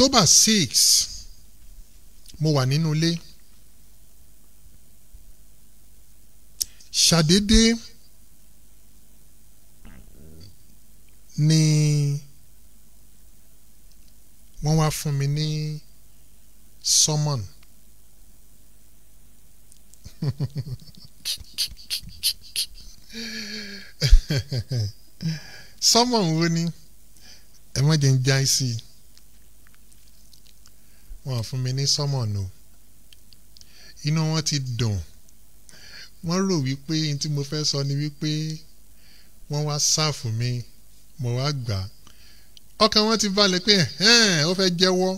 October six mo wà nínú ilé. Ṣàdédé ni wọ́n wá fún mi ní summon summon wo ni? Ẹ má jẹ́ ń já sí i wọ́n fún mi ní o inú wọn ti dùn. Wọ́n rò wípé n tí mo fẹ́ sọ ni wípé wọ́n wá sáàfù mi. Mo wá gbà á. Ọkàn wọn ti balẹ̀ pé ẹ̀hẹ́n ó fẹ́ jẹ́wọ́.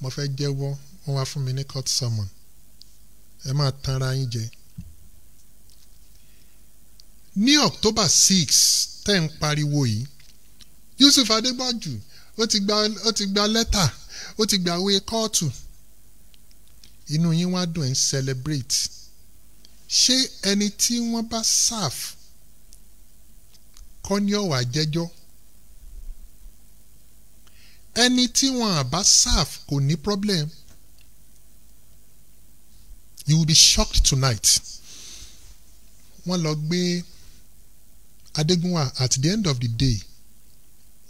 Mo fẹ́ jẹ́wọ́. Wọ́n wá fún mi ní court summon ẹ máa tanra yín jẹ. ní October six tẹ́ ń pariwo yìí Yusuf gba ó ti gba lẹ́tà ó ti gba àwé kóòtù. Inú yín wá dùn ẹ̀ ń celebrate. Ṣé ẹni tí wọ́n bá serve kọ́ ní ọ̀wà jẹ́jọ́? Ẹni tí wọ́n àbá serve kò ní problem. You will be shocked tonight. Wọ́n lọ gbé Adégúnwà at the end of the day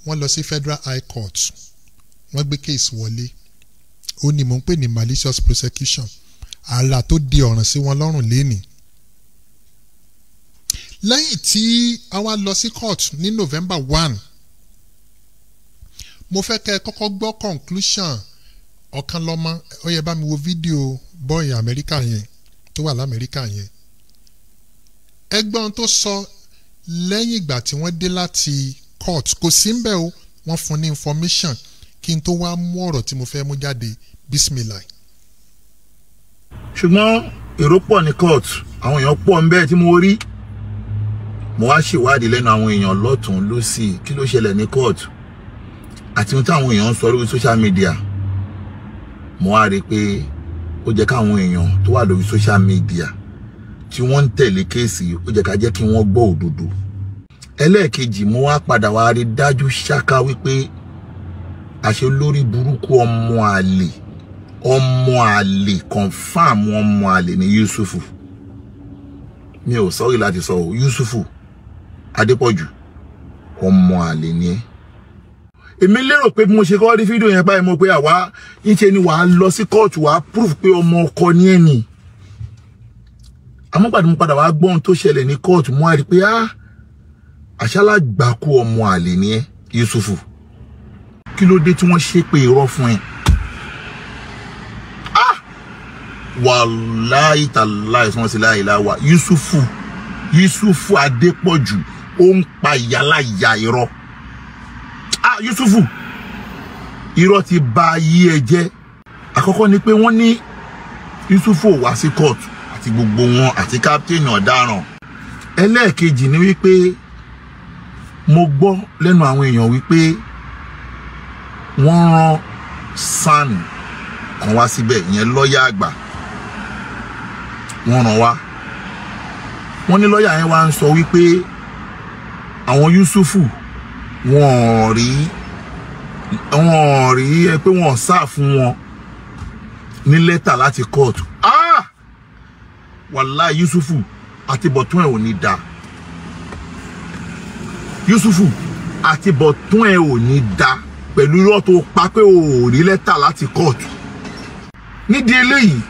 wọ́n lọ sí Federal High Court wọ́n gbé case wọlé. Ó ní mò ń pè ní malicious prosecution. Ààlà tó di ọ̀ràn sí wọn lọ́rùn lénìí. Lẹ́yìn tí a wá lọ sí court ní November one mo fẹ́ kẹ́ ẹ kọ́kọ́ gbọ́ conclusion. Ọ̀kan lọ́mọ ó yẹ bá mi wo fídíò bọ́ọ̀yì Amẹ́ríkà yẹn tó wà lamẹ́ríkà yẹn. Ẹgbọ́n tó sọ lẹ́yìn ìgbà tí wọ́n dé láti court. Kò sí ń bẹ̀ o wọ́n fún ní information kí n tó wá mú ọ̀rọ̀ tí mo fẹ́ mú jáde. Bismillah. ṣùgbọ́n èrò pọ̀ ní court. Àwọn èèyàn pọ̀ ń bẹ́ẹ̀ tí mo rí. Mo wá ṣèwádìí lẹ́nu àwọn èèyàn lọ́tún lọ́sì kí ló ṣẹlẹ̀ ní court? Àti ohun táwọn èèyàn ń sọ lórí social media. Mo wá rí i pé ó jẹ́ káwọn èèyàn tó wà lórí social media tí wọ́n ń tẹ̀lé kéèsì ó jẹ́ ká jẹ́ kí wọ́n gbọ́ òdodo. Ẹlẹ́ẹ̀kejì mo wá padà wá rí dájú ṣáká wípé àṣẹ lórí burúkú ọmọ àlè ọmọ àlè confam ọmọ àlè ní Yusufu. Mi ò sọ́rí láti sọ ọ́ Yusufu Adépọ̀jù ọmọ àlè ni ẹ́. Èmi lérò pé bí mo ṣe kọ́ rí fídíò yẹn báyìí mo pé àwa níṣe ni wàá lọ sí kóòtù wàá proof pé ọmọ ọkọ ní ẹ̀ nì pàdé mo padà wàá gbọ́ ohun tó ṣẹlẹ̀ ní kóòtù mo rí pé ah àṣálà gbàkú ọmọ àlè ni ẹ́ Yusufu kí ló dé tí wọ́n ṣe pé irọ́ fún ẹ? Ah! Wàláì tàláì wọn sí láì láwà Yusufu Yusufu Adépọ̀jù ó ń pa ìyálà ìyá irọ́. Ah Yusufu irọ́ ti ba ayé ẹ jẹ́. Àkọ́kọ́ ni pé wọ́n ní Yusufu ò wá sí kóòtù àti gbogbo wọn àti kápítẹ́nì ọ̀daràn. Ẹlẹ́ẹ̀kejì ni wípé mo gbọ́ lẹ́nu àwọn èèyàn wípé wọ́n rán SAN kan wá síbẹ̀ ìyẹn lọ́ọ̀yà àgbà. Wọ́n rán wá. Wọ́n ní lọ́ọ̀yà yẹn wá ń sọ wípé àwọn Yusufu wọ́n rí wọ́n rí ẹ pé wọ́n sá fún wọn ní lẹ́tà láti kóòtù. Ah! Wàláì Yusufu àti bọ̀tún ẹ̀ ò ní dáa Yusufu àti bọ̀tún ẹ̀ ò ní dáa pẹ̀lú irọ́ tó pa pé o ò rí lẹ́tà láti kóòtù. Nídìí eléyìí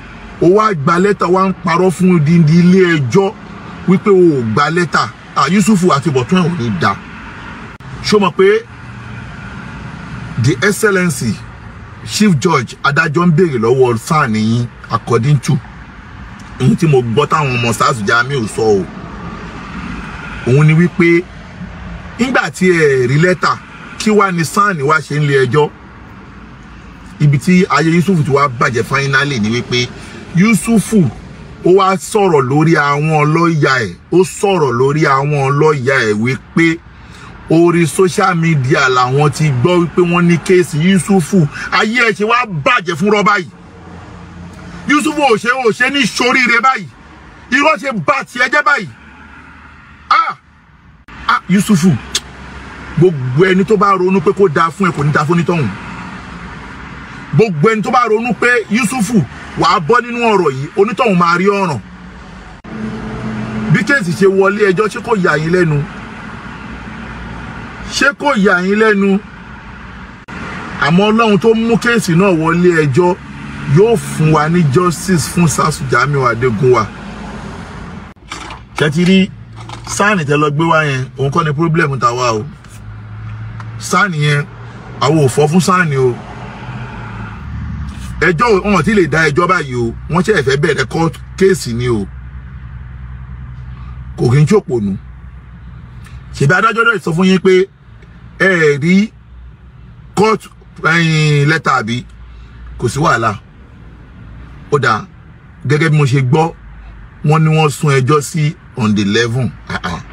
o wá gba lẹ́tà wá ń parọ́ fún odindi ilé ẹjọ́ wípé o ò gba lẹ́tà. Ah Yusufu àti bọ̀tún ẹ̀ ò ní dáa ṣó mọ̀ pé the excellency chief judge adájọ́ ń béèrè lọ́wọ́ sáàni yín according to ohun tí mo gbọ́ táwọn ọmọ sars Jamiu sọ o. Òun ni wípé nígbà tí ẹ rí lẹ́tà kí wá ní sáàni wá ṣe ń lé ẹjọ́? Ibi tí ayé Yusufu ti wá bàjẹ́ finally ni wípé Yusufu ó wá sọ̀rọ̀ lórí àwọn lọ́ọ̀yà ẹ̀ ó sọ̀rọ̀ lórí àwọn lọ́ọ̀yà ẹ̀ wípé orí social media làwọn ti gbọ́ wípé wọ́n ní kéèsì Yusufu. Ayé ẹ̀ ṣe wá bàjẹ́ fún rọ́ báyìí Yusufu ò ṣe ò ṣe ní ṣoríire báyìí. Irọ́ ṣe bá tiẹ̀ jẹ́ báyìí. Ah! Ah! Yusufu gbogbo ẹni tó bá ronú pé kó dáa fún ẹ kò ní dáa fún onítọ̀hún gbogbo ẹni tó bá ronú pé yusufu wàá bọ́ nínú ọ̀rọ̀ yìí onítọ̀hún máa rí ọ̀ràn. Bí kéèsì ṣe wọlé ẹjọ́ ṣé kò yà yín lẹ́nu? Ṣé kò yà yín lẹ́nu? Àmọ́ ọlọ́run tó mú kéèsì náà wọlé ẹjọ́ yóò fún wa ní justice fún sásù Jamiu Adégúnwà ṣe ti rí sáànì tẹ lọ gbé wá yẹn òun kọ́ ni problem tàwa o sáànì yẹn àwọn ò fọ́ fún sáànì o. Ẹjọ́ wọn ti lè dá ẹjọ́ báyìí o. Wọ́n ṣe fẹ́ bẹ̀rẹ̀ court kéèsì ni o. Kò kí n ṣòpònú ṣèbí adájọ́ náà sọ fún yín pé ẹ rí court lẹ́tà àbí? Kò sí wàhálà. Ó dáa gẹ́gẹ́ bí mo ṣe gbọ́ wọ́n ní wọ́n sún ẹjọ́ sí on the eleven.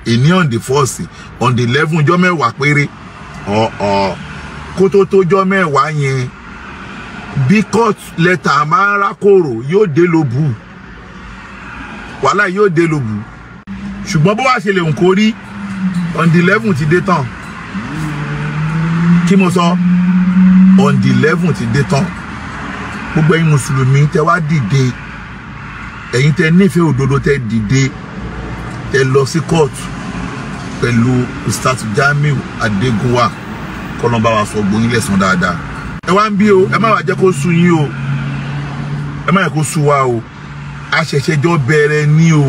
Èní on the first on the eleven ọjọ́ mẹ́wàá péré ọ̀ọ́ kó tó tójọ́ mẹ́wàá yẹn bí court letter máa ń rákòrò yóò dé lóbù. Wàhálà yóò dé lóbù. Ṣùgbọ́n bó wá ṣe lè kó rí on the eleven ti dé tán. Kí mo sọ? On the eleven ti dé tán. Gbogbo ẹ̀yin mùsùlùmí tẹ wá dìde ẹ̀yin tẹ nífẹ̀ẹ́ òdodo tẹ dìde tẹ lọ sí kóòtù pẹ̀lú ustaz Jamiu Adégúnwà kọ́nà wa sọ gbóyin lẹ́sàn dáadáa. Ẹ wá ń bí o ẹ má wàá jẹ́ kó sú yín o. Ẹ má yẹ kó sú wa o. Àṣẹ̀ṣẹ̀jọ́ bẹ̀rẹ̀ ní o.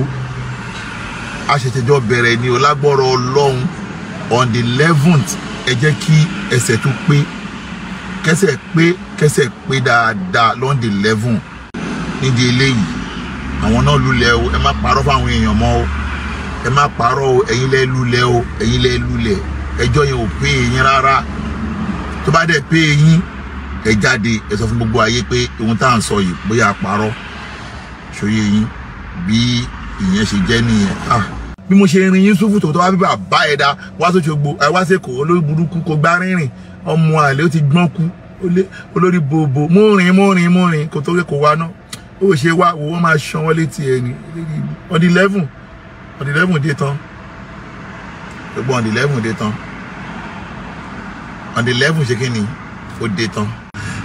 Àṣẹ̀ṣẹ̀jọ́ bẹ̀rẹ̀ ní o. Lágbọ́rọ̀ ọlọ́run on the eleventh ẹ jẹ́ kí ẹsẹ̀ tún pé kẹsẹ̀ pé kẹsẹ̀ pé dáadáa lọ́n the eleven nídìí eléyìí àwọn náà lulẹ̀ o. Ẹ má parọ́ fáwọn èèyàn mọ́ o ẹ má parọ́ o ẹ̀yin lẹ́ lulẹ̀ o ẹ̀yin lẹ́ lulẹ̀. Ẹjọ́ yẹn ò pé yín rárá. Tó bá dẹ̀ pé yín ẹ jáde ẹ sọ fún gbogbo ayé pé ohun tá à ń sọ yìí bóyá parọ́. Ṣòye yín bí ìyẹn ṣe jẹ́ nìyẹn. Ah bí mo ṣe rin Yusufu tó wá bíbá bá ẹ dá wá tó ṣogbo ẹ wá sèkò olórí burúkú kò gbá rìnrìn ọmọ àlè ó ti gbọ́n kú olórí bòbò. Mo rìn mo rìn mo rìn kò tó kò wá náà ó ṣe wá wò wọ́n máa ṣan wọ́n létí ẹ ní the eleven on the eleven dé tán gbogbo on the eleven dé tán on the eleven ṣe kí ni ó dé tán.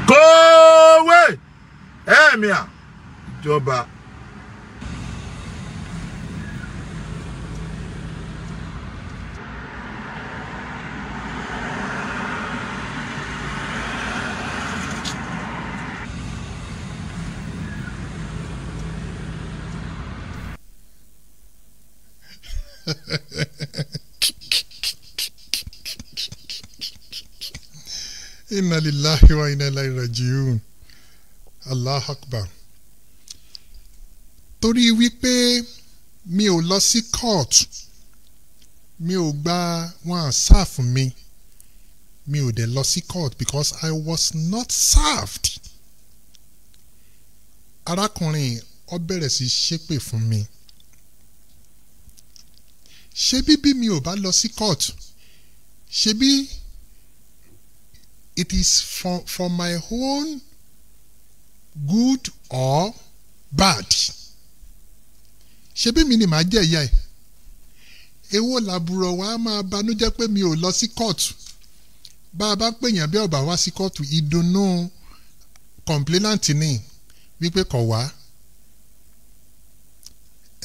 kówé ẹ̀mí à ìjọba. inna lillahi wa inna ilayhi rajiun. Allah akbar. Torí wípé mi ò lọ sí court mi ò gba wọn serve mi mi ò dẹ̀ lọ sí court because i was not served. Arákùnrin ó bẹ̀rẹ̀ sí ṣépè fún mi ṣebí bí mi ò bá lọ sí court? Ṣebí it is for, for my own good or bad? Ṣebí mi ni màá jẹ ìyá ẹ? Èwo làbúrò wa máa banújẹ́ pé mi ò lọ sí kóòtù bá a bá pèèyàn bí ọba wá sí kóòtù ìdùnnú complainant ni wípé kò wá.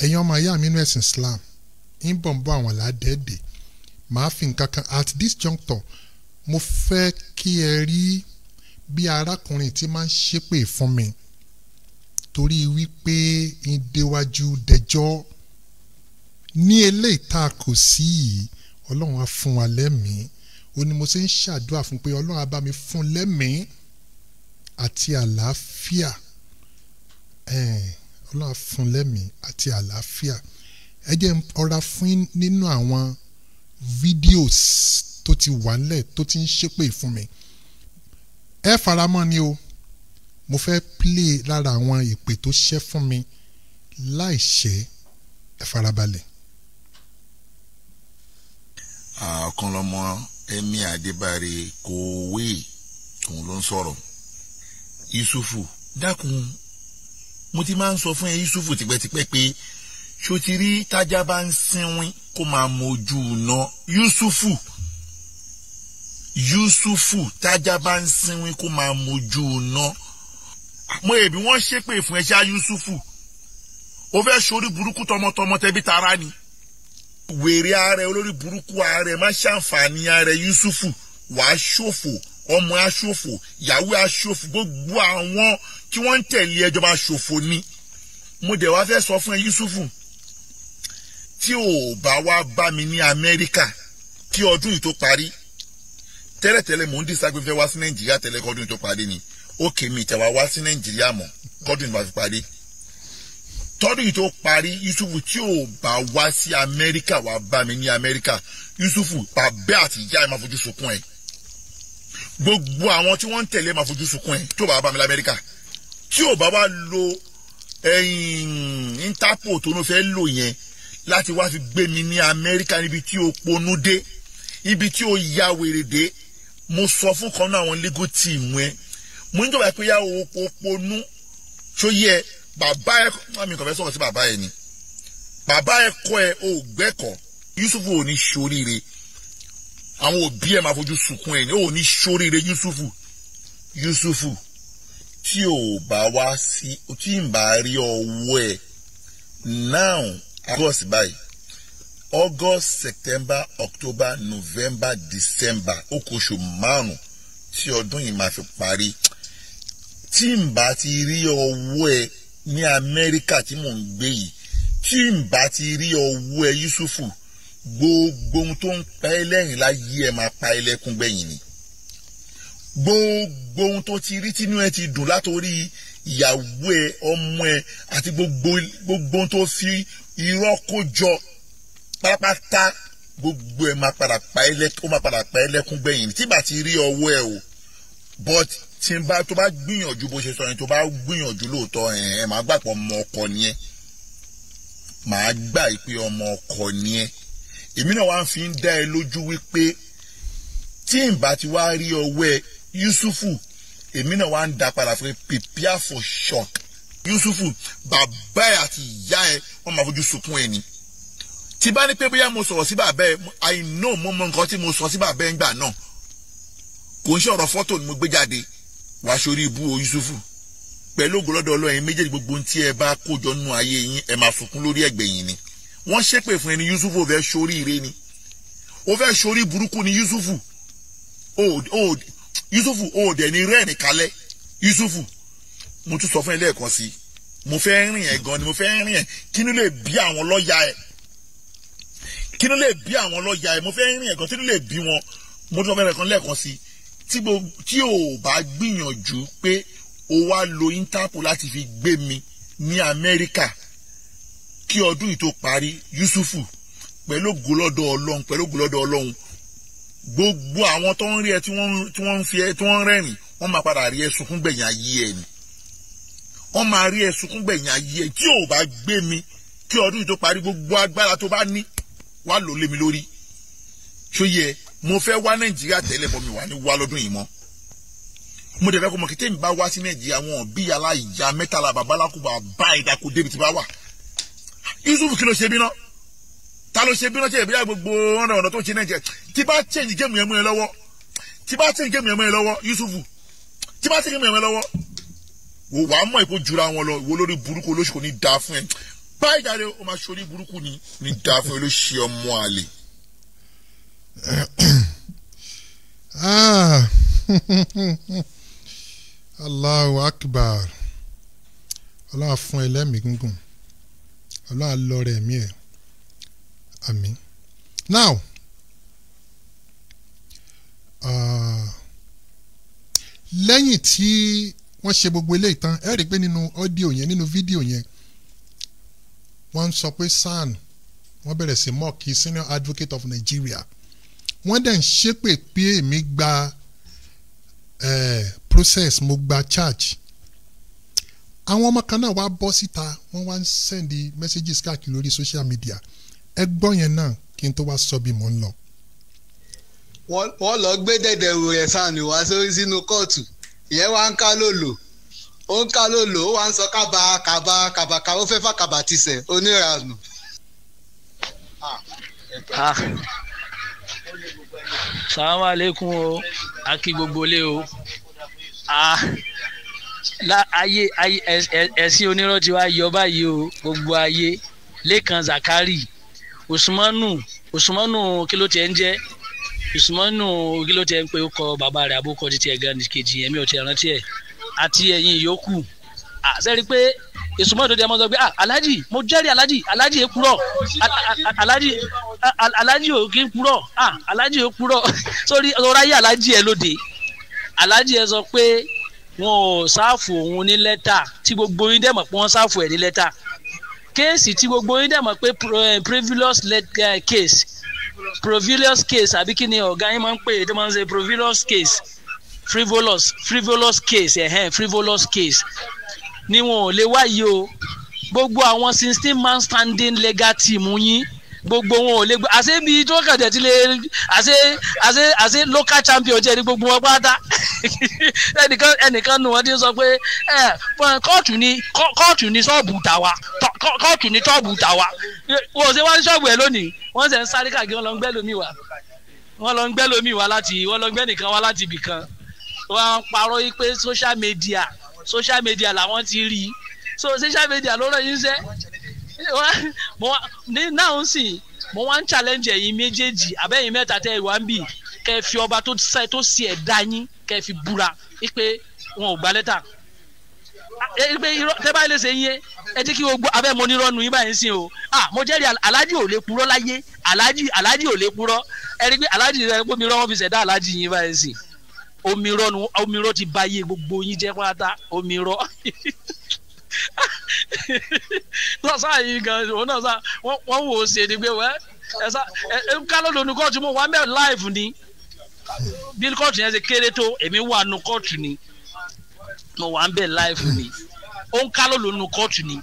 Ẹ̀yin ọmọ ayá mi nínú Islam ń bọ̀ ń bọ̀ àwọn làádẹ́ẹ̀dẹ̀ màá fi nǹkan kan at this juncture mo fẹ́ kí ẹ rí bí arákùnrin tí máa ń ṣépè fún mi. Torí wípé ń déwájú dẹjọ́. Ní eléyìí tá a kò sí yìí ọlọ́run á fún wa lẹ́mìí. Ó ní mo ṣe ń ṣàdúrà fún pé ọlọ́run á bá mi fún lẹ́mìí àti àlàáfíà. Ọlọ́run á fún lẹ́mìí àti àlàáfíà ẹ jẹ́ n ọ̀ra fún nínú àwọn videos tó ti wà ńlẹ̀ tó ti ń ṣépè fún mi. Ẹ faramọ́ ni o. Mo fẹ́ play lára àwọn ìpè tó ṣẹ́ fún mi láì ṣẹ́. Ẹ farabalẹ̀. ọ̀kan lọ́mọ ẹ̀mí adébáre kòwé òun ló ń sọ̀rọ̀. Yusufu dákun mo ti máa ń sọ fún ẹ yusufu tipẹ́tipẹ́ pé ṣó ti rí tájá bá ń sinwin kó máa mojú ná yusufu. Yusufu tájà bá ń sinwin kó máa mojú iná. Mo èbí wọ́n ṣépè fún ẹṣá yusufu. Ó fẹ́ sórí burúkú tọmọtọmọ tẹbí tara ni. Wèrè ààrẹ olórí burúkú ààrẹ má ṣàǹfààní ààrẹ yusufu. Wàá ṣòfò ọmọ aṣòfò ìyàwó aṣòfò gbogbo àwọn tí wọ́n ń tẹ̀lé ẹjọba ṣòfò ni. Mo dẹ̀ wá fẹ́ sọ fún ẹ yusufu tí ò bá wá bá mi ní amẹ́ríkà kí ọdún yìí tó parí. Tẹ́lẹ̀tẹ́lẹ̀ mò ń dísàgbé fẹ́ wá sí nàìjíríà tẹ́lẹ̀ kọ́dún yìí tó parí ni. Ó kè mí ìtẹ̀wá wá sí nàìjíríà mọ́ kọ́dún yìí fi parí. Tọ́dún yìí tó parí yusufu tí ò bá wá sí amẹ́ríkà wá bá mi ní amẹ́ríkà. Yusufu bàbá àti ìyá ẹ̀ máa fojú sunkún ẹ̀. Gbogbo àwọn tí wọ́n ń tẹ̀lé máa fojú sunkún ẹ̀ ò bá bá mi lamẹ́ríkà. Tí ò bá wá lo ẹ̀yìn interpol tó ló fẹ́ lò yẹn láti wá fi gbé mi ní amẹ́ríkà níbi tí o ponú dé ibi tí o ya wèrè dé. Mo sọ fún kan náà àwọn legal team ẹ. Mo ń jọba pé yá o ponú. Tó yẹ? Bàbá ẹ mi kàn fẹ́ sí bàbá ẹ ni. Bàbá ẹ kọ́ ẹ o gbẹ́kọ̀ yusufu ò ní ṣoríire. Àwọn òbí ẹ máa fojú sunkún ẹ ní ò ní ṣoríire yusufu. Yusufu tí ò bá wá sí tí ń bá rí ọwọ́ ẹ now august báyìí. August september october november december. Ó kó oṣù márùn tí ọdún yìí máa fi parí. Tí n bá ti rí ọwọ́ ẹ ní amẹ́ríkà tí mò ń gbé yìí tí n bá ti rí ọwọ́ ẹ yusufu gbogbo ohun tó ń pa ẹ́ lẹ́rìn láyé ẹ máa pa ẹ́ lẹ́kún gbẹ̀yìn ni. Gbogbo ohun tó ti rí tínú ẹ ti dùn látòrí ìyàwó ẹ ọmọ ẹ àti gbogbo ohun tó fi irọ́ kó jọ. Pátápátá gbogbo ẹ máa padà pa ẹ́ lẹ́kún ó máa padà pa ẹ́ lẹ́kún gbẹ̀yìn tí bá ti rí ọwọ́ ẹ o but tí n bá tó bá gbìyànjú bó ṣe sọ yẹn tó bá gbìyànjú lóòótọ́ ẹ̀ ẹ̀ máa gbà pọ̀ ọmọ ọkọ nìyẹn màá gbà pé ọmọ ọkọ nìyẹn èmi náà wá fi ń dá ẹ lójú wípé tí n bá ti wá rí ọwọ́ ẹ yusufu èmi náà wá ń dá padà fún ẹ. Prepare for shock. Yusufu bàbá ẹ àti ìyá ẹ wọ́n máa fojú sunkún ẹ ni tí bá ní pé bóyá mo sọ̀rọ̀ sí bàbá i know mo mọ nǹkan tí mo sọ sí bàbá ẹ ńgbà náà. Kò ń ṣọ̀rọ̀ fọ́tò ni mo gbé jáde. Wàá sórí ibú o yusufu. Pẹ̀lú ògbólọ́dọ̀ ọlọ́yin méjèèjì gbogbo ohun tí ẹ bá kójọ nínú ayé yín ẹ máa sunkún lórí ẹ̀gbẹ̀yìn ni. Wọ́n ṣépè fún ẹni yusufu ó fẹ́ sórí ire ni. Ó fẹ́ sórí burúkú ni yusufu. Yusufu ó dẹ̀ ní rẹ́ẹ̀nì kalẹ̀. Yusufu mo tún sọ fún ẹ lẹ́ẹ̀kan sí mo fẹ́ rìn ẹ̀ gan ni mo fẹ́ rìn ẹ̀ kí ni lè bí àwọn lọ́ọ̀yà ẹ̀? Kí ni lè bí àwọn lọ́ọ̀yà ẹ̀? Mo fẹ́ rìn ẹ̀ gan kí ni lè bí wọn? Mo tún sọ fún ẹ lẹ́ẹ̀kan sí tí ò bá gbìyànjú pé o wá lo interpol láti fi gbé mi ní amẹ́ríkà kí ọdún yìí tó parí yusufu pẹ̀lú ògùlọ́dọ̀ ọlọ́run pẹ̀lú ògùlọ́dọ̀ ọlọ́run gbogbo àwọn tó ń rí ẹ tí wọ́n ń fi ẹ tí wọ́n ń rẹ́rìn wọ́n máa padà rí ẹ sunkún gbẹ̀yìn ayé ẹ ni wọ́n máa rí ẹ sunkún gbẹ̀yìn ayé ẹ. Tí ò bá gbé mi kí ọdún yìí tó parí gbogbo agbára tó bá ní wá lò lé mi lórí. Ṣó yẹ mo fẹ́ wá nàìjíríà tẹ́lẹ̀ bọ́ mi wà ní wá lọ́dún yìí mọ́. Mo dẹ̀ fẹ́ kó mọ̀ kí tèmi bá wá sí nàìjíríà wọn bí aláìjà mẹ́tàlá babalákùbà bá ìdàkú débi tí bá wà. Yusuf kí ló ṣe bí ná ta ló ṣe bí ná tí ìbílẹ̀ gbogbo ọ̀nà ọ̀nà tó ń ṣe nàìjíríà? Tí bá change géèmù yẹn mú yẹn change géèmù yẹn mú yẹn lọ́wọ́ change géèmù yẹn mú wò wàá mọ̀ ìkó jura wọn lọ. Ìwọ lórí burúkú olóṣù kò ní da fún ẹ. Báyìí dáre o máa ṣorí burúkú ni. Ní da fún ẹ ló ọmọ àlè. ah. Allahu akbar. Ọlọ́wà fún ẹlẹ́mìí gúngùn ọlọ́wà lọ́rẹ̀ ẹ̀mí ẹ̀. Àmín. Now uh, lẹ́yìn tí wọ́n ṣe gbogbo eléyìí tán. Ẹ rí i pé nínú ọ́díò yẹn nínú fídíò yẹn wọ́n ń sọ pé SAN wọ́n bẹ̀rẹ̀ sí mọ́ọ̀kì senior advocate of Nigeria. Wọ́n dẹ̀ ń ṣépè pé èmi gba eh, process mo gba charge. Àwọn ọmọ kan náà wá bọ́ síta wọ́n wá ń sẹ́ndì messages káàkiri lórí social media. Ẹ gbọ́ yẹn náà kí n tó wá sọ bí mò ń lọ. wọ́n lọ gbé dẹ̀dẹ̀ wò rẹ̀ sànù wá sórí sínú kóòtù ìyẹn wá ń ká lòlò. Ó ń ká lòlò ó wá ń sọ kábà kábà kábà kábà ó fẹ́ fà kábà tìṣẹ̀ oníranù. salamu aleykum o. Aki gbogbo ilé o. Ah la ayé ẹ̀sìn onírọ́ ti wá yọ báyìí o gbogbo ayé. Lẹ́kan zakari usmanu usmanu kí ló tiẹ̀ ń jẹ́ usmanu kí ló tiẹ̀ ń pe ó kọ bàbá rẹ̀ abókọ títí ẹ̀ gan kejì ẹ̀mí ò tiẹ̀ rántí àti ẹ̀yin yòókù. Àṣẹ́rí pé ìsúnmọ́ tó dé ọmọ sọ pé ah alhaji mo jẹ́rìí alhaji alhaji èkúrọ̀ alhaji a- a- alhaji ò kí ń purọ́ ah alhaji ò purọ́ sórí ọ̀rọ̀ ayé alhaji ẹ̀ lóde. Alhaji ẹ̀ sọ pé wọn ò sáàfù òun ní lẹ́tà tí gbogbo yín dẹ̀ mọ̀ pé wọ́n sáàfù ẹ̀ ní lẹ́tà. Kéèsì tí gbogbo yín dẹ̀ mọ̀ pé eh, previous eh, case provilous case àbí kí ni ọ̀gá yín máa ń pè é tó máa ń ṣe provilous case? Frivolous frivolous case ẹ̀hẹ́n frivolous case. Ni wọn ò lè wáyé o. Gbogbo àwọn sixteen man standing legal team yín gbogbo wọn ò lè gbé àṣé bí tó kàdé tí lè àṣé àṣé àṣé local champion jẹ́ ní gbogbo wọn pátá. Ẹnìkan ẹnìkan nù wọn ti sọ pé ẹ kóòtù kó- kóòtù ní ṣọ́ọ̀bù tàwa kóòtù ní ṣọ́ọ̀bù tàwa wọn ò ṣe wá ní ṣọ́ọ̀bù ẹ̀ lónìí. Wọ́n ṣe ń sáré káàkiri wọn lọ ń gbẹ́ lómi wá. Wọ́n lọ ń gbẹ́ lómi wá láti wọ́n lọ ń gbẹ́ nìkan wá láti ibì kan. Wọ́n parọ́ yí pé social media social media làwọn ti rí. So social media ló rẹ̀ yín sẹ́ Wọ́n- mo wá- ní mo wá challenge ẹ̀yin méjèèjì àbẹ́yìn mẹ́ta tẹ́ ẹ wá ń bì kẹ́ ẹ fi ọba tó sẹ́ tó sì ẹ̀ dá yín kẹ́ ẹ fi búra wípé wọn ò gba lẹ́tà. Pé tẹ́ báyìí lè ṣe yín ẹ jẹ́ kí o gbọ́ abẹ́ mo ní rọ́ọ̀nù yín báyìí sìn o. Ah mo jẹ́rìí Al- aláàjì ò lè purọ́ láyé aláàjì aláàjì ò lè purọ́. Ẹ rí i pé aláàjì rẹ pé omi rọ́ wọn fi ṣẹ̀dá aláàjì yín báyìí sìn omi rọ́ nu omi rọ́ ti iye gbogbo yín jẹ́ pátá omi rọ́ lọ́sàn yìí gan òun náà sá wọ́n wò ó ṣe ni pé wẹ́ ẹ sá ẹ ẹ kálọ̀ lónìí kóòtù mo wà mẹ́ láìfù ni bí kóòtù yẹn ṣe kéré tó èmi wà nù kóòtù ni mo wà ń bẹ̀ láìfù ni ó ń kálọ̀ lónìí kóòtù ni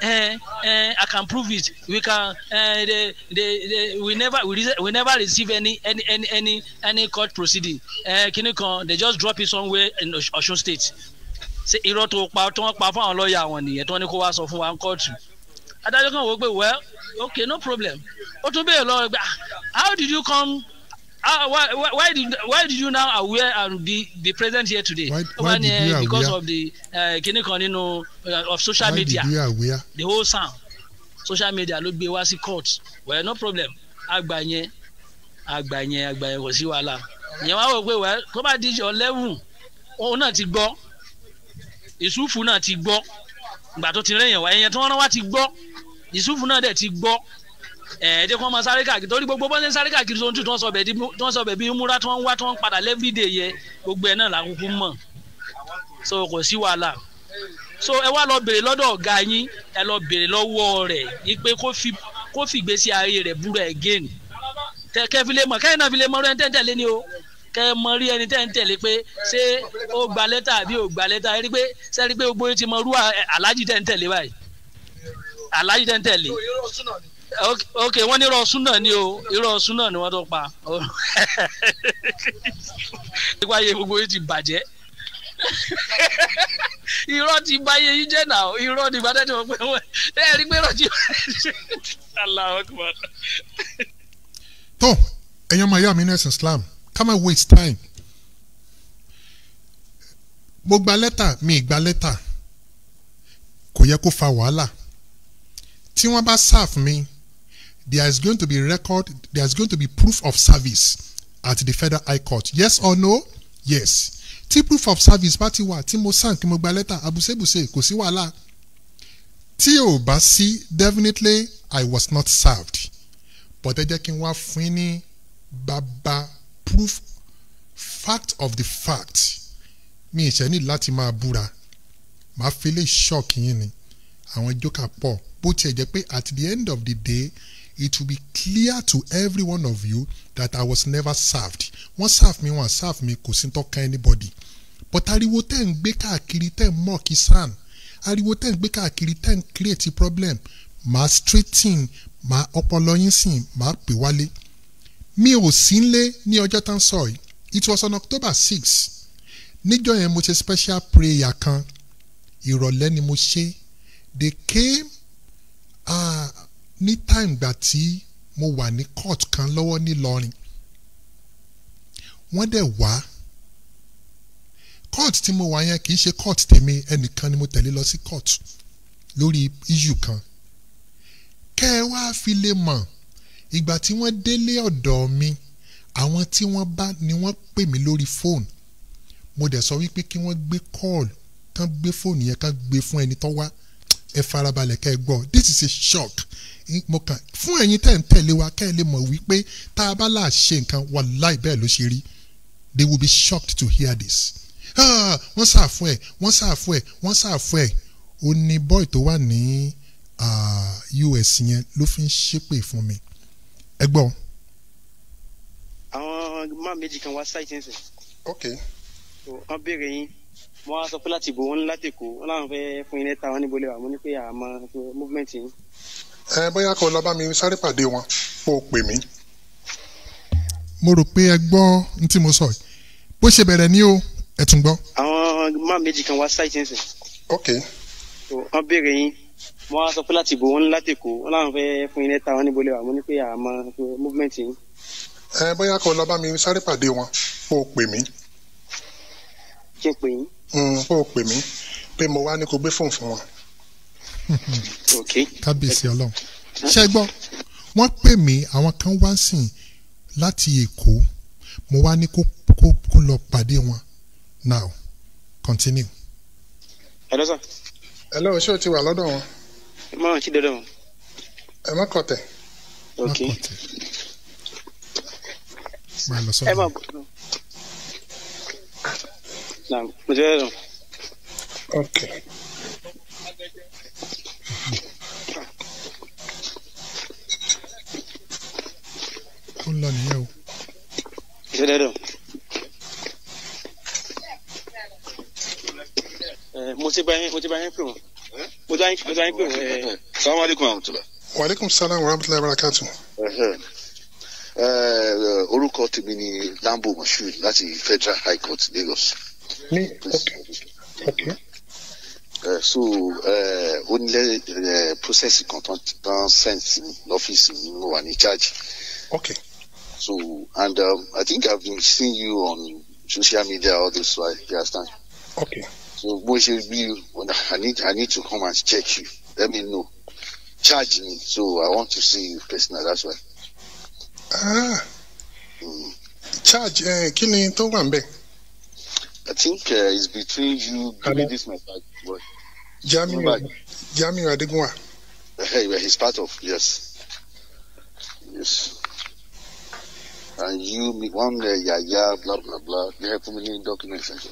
eh, eh, I can prove it. We can. Uh, they, they, they, we never we, never receive any any any any any court proceeding. Uh, kini they just drop it somewhere in Osun state. Ṣe irọ́ tó pa tí wọ́n pa fún àwọn lọ́ọ̀yà àwọn nìyẹn tí wọ́n ní kó wá sọ fún wa ń kóòtù. adájọ́ kan wò ó pé well okay no problem. ó tún béèrè lọ́wọ́ pé ah, how did you come ah, why, why, why did why did you now aware and be be present here today. Why- why did you eh, because aware? of the uh, kini kan nínú uh, of social Why media did you aware? the whole sound social media ló gbé wá sí court well no problem àgbà yẹn àgbà yẹn àgbà yẹn kò sí wàhálà ìyẹn wá wò pé well tó bá di eleven òun náà ti gbọ́ ìsúfù náà ti gbọ́. Ìgbà tó ti rẹ̀yìn wá ẹ̀yẹn tí wọ́n wá ti gbọ́. Ìsúfù náà dẹ̀ ti gbọ́. Ẹ̀ ẹ́ jẹ́ kí máa sáré káàkiri torí gbogbo ń sáré káàkiri tó ń tù tí wọ́n sọ bẹ̀ bí múra tí wọ́n wá tí wọ́n padà lẹ́fídè yẹ gbogbo ẹ̀ náà làkúkú mọ̀. So kò sí wàhálà. So ẹ wá lọ bèrè lọ́dọ̀ ọ̀gá yín ẹ lọ bèrè lọ́wọ́ rẹ̀ pé kó fi kó fi ìgbésí ayé rẹ̀ búra again. Tẹ kẹ́ fi lè mọ̀ kẹ́yìn náà fi lè mọ̀ rẹ̀ ń tẹ̀lé o kẹ́ ẹ mọ rí ẹni tẹ́ ń tẹ̀lé pé ṣé ó gba lẹ́tà àbí ó gba lẹ́tà? Ẹ rí pé ṣe rí pé gbogbo yín ti mọ rú aláàjì tẹ́ ń tẹ̀lé báyìí? Aláàjì tẹ́ ń tẹ̀lé? Ok ok wọ́n ní irọ́ súnà ni o. Irọ́ súnà ni wọ́n tó pa. Nípa iye gbogbo yín ti bàjẹ́. Irọ́ ti báyé yín jẹ́ náà. Irọ́ ni bàtẹ́ tí wọ́n pẹ́ wọ́n. Ẹ rí pé irọ́ ti Allahu Akbar. tó ẹ̀yin ọmọ ìyá mi ní ẹ̀sìn Islam ká má waste time. Mo gba lẹ́tà mi ì gba lẹ́tà. Kò yẹ kó fa wàhálà. Tí wọ́n bá serve mi there is going to be record there is going to be proof of service at the federal high court. Yes or no? Yes. Tí proof of service bá ti wà tí mo sàn kí mo gba lẹ́tà abusebuse kò sí wàhálà. Tí ò bá sí definitely I was not served. But ẹ jẹ́ kí n wá fún yín ní bàbá proof fact of the fact. Mi ìṣẹ́ ní láti máa búra. Màá fi lè shock yín ni. Àwọn jókà pọ̀. Bó tiẹ̀ jẹ́ pé at the end of the day it will be clear to every one of you that I was never served. Wọ́n serve mi wọ́n serve mi kò sí tọ́ka anybody. But ariwo tẹ́ ń gbé káàkiri tẹ́ ń mọ̀ kí sàn ariwo tẹ́ ń gbé káàkiri tẹ́ ń create problem màá straighten màá ọpọlọ yín sìn màá pè wálé mi ò sí nlé ní ọjọ́ tán sọ yìí. It was on October six. Níjọ́ yẹn mo ṣe special prayer kan. Ìrọ̀lẹ́ ni mo ṣe. They came uh, ní time gbà tí mo wà ní court kan lọ́wọ́ nílọrin. Wọ́n dẹ̀ wá. Court tí mo wà yẹn kì í ṣe court tèmi. Ẹnìkan ni mo tẹ̀lé lọ sí court lórí issue kan. Kẹ́ ẹ wá fi lè mọ̀ ìgbà tí wọ́n délé ọ̀dọ̀ mi àwọn tí wọ́n bá ni wọ́n pè mí lórí fóònù. Mo dẹ̀ sọ wípé kí wọ́n gbé kọ́ọ̀lù kán gbé fóònù yẹn kán gbé fún ẹni tó wá. Ẹ farabalẹ̀ kẹ́ ẹ gbọ́. This is a shock. Mo kàn fún ẹ̀yin tẹ̀ ń tẹ̀lé wa kẹ́ ẹ lè mọ̀ wípé tá a bá là ṣe nǹkan wàláì bẹ́ẹ̀ ló ṣe rí. They will be shocked to hear this. Ah wọ́n ṣàfù ẹ̀ wọ́n ṣàfù ẹ̀ wọ́n ṣàfù ẹ̀. Ó ní boy tó wà ní ah, US yẹn ló fi ń ṣépè fún mi ẹ gbọ́. àwọn máa méjì kan wá sáìtì ń sìn ok. So wọn béèrè yín. Mo wá sọ pé láti ìbò wọn ní láti èkó. Wọn làwọn fẹ́ fún yín lẹ́tà wọn níbo lè wà mo ní pé àmọ́ movement yín. Ẹ bóyá kó lọ bá mi sáré pàdé wọn kó o pè mí. mo rò pé ẹ gbọ́ ní tí mo sọ yìí. Bó ṣe bẹ̀rẹ̀ ní o ẹ tún gbọ́. àwọn máa méjì kan wá sáìtì ń sìn ok. So wọn béèrè yín mo wá sọ pé láti ìbò wọn ní láti èkó wọn làwọn fẹ́ fún yín lẹ́tà wọn níbo lè wà mo ní pé àmọ́ movement yín. Ẹ bóyá kó lọ bá mi sáré pàdé wọn kó o pè mí. Kí n pè yín? Mm, kó o pè mí pé mo wá ní kó gbé fóònù fún wọn. kábíyèsí ọlọ́run. Ṣe gbọ́? Wọ́n pè mí àwọn kan wá sìn láti èkó. Mo wá ní kó kó kó lọ pàdé wọn. Now continue. ẹ lọ sọ ẹ lọ́wọ́ ṣé o ti wà lọ́dọ̀ wọn ẹ má ti dọdọ wọn ẹ má kọ̀tẹ̀. ok lọ ẹ má bọ̀ náà mo ti dọdọ wọn. ok ó lọ nìyẹn o. dọdọ. ẹ mo ti bá yín mo ti bá yín pè wọn mo bá yín mo bá yín pè wọn ẹ salamu alaikum rahmatulah. waaleykum salaam wa rahmatulahi wa barakatu. orúkọ tèmi ni lambo moshood láti federal high court lagos. ní ok ok Eh, so eh, ó nílẹ̀ eh, process kan tán mi lọ́fíìsì mi mo wà ní charge. ok so and um, i think i've been seeing you on social media all this while you understand. ok so bó ṣe bí i need i need to come and check you let me know charge me so i want to see you personally that's why. ah charge ẹ kí ni tó wà ń bẹ̀ I think uh, it's between you. Give me this my bag, boy. jamiu jamiu adegunwa Hey, well, he's part of yes, yes. And you, me, one uh, yeah, blah blah blah. They have many documents. and so.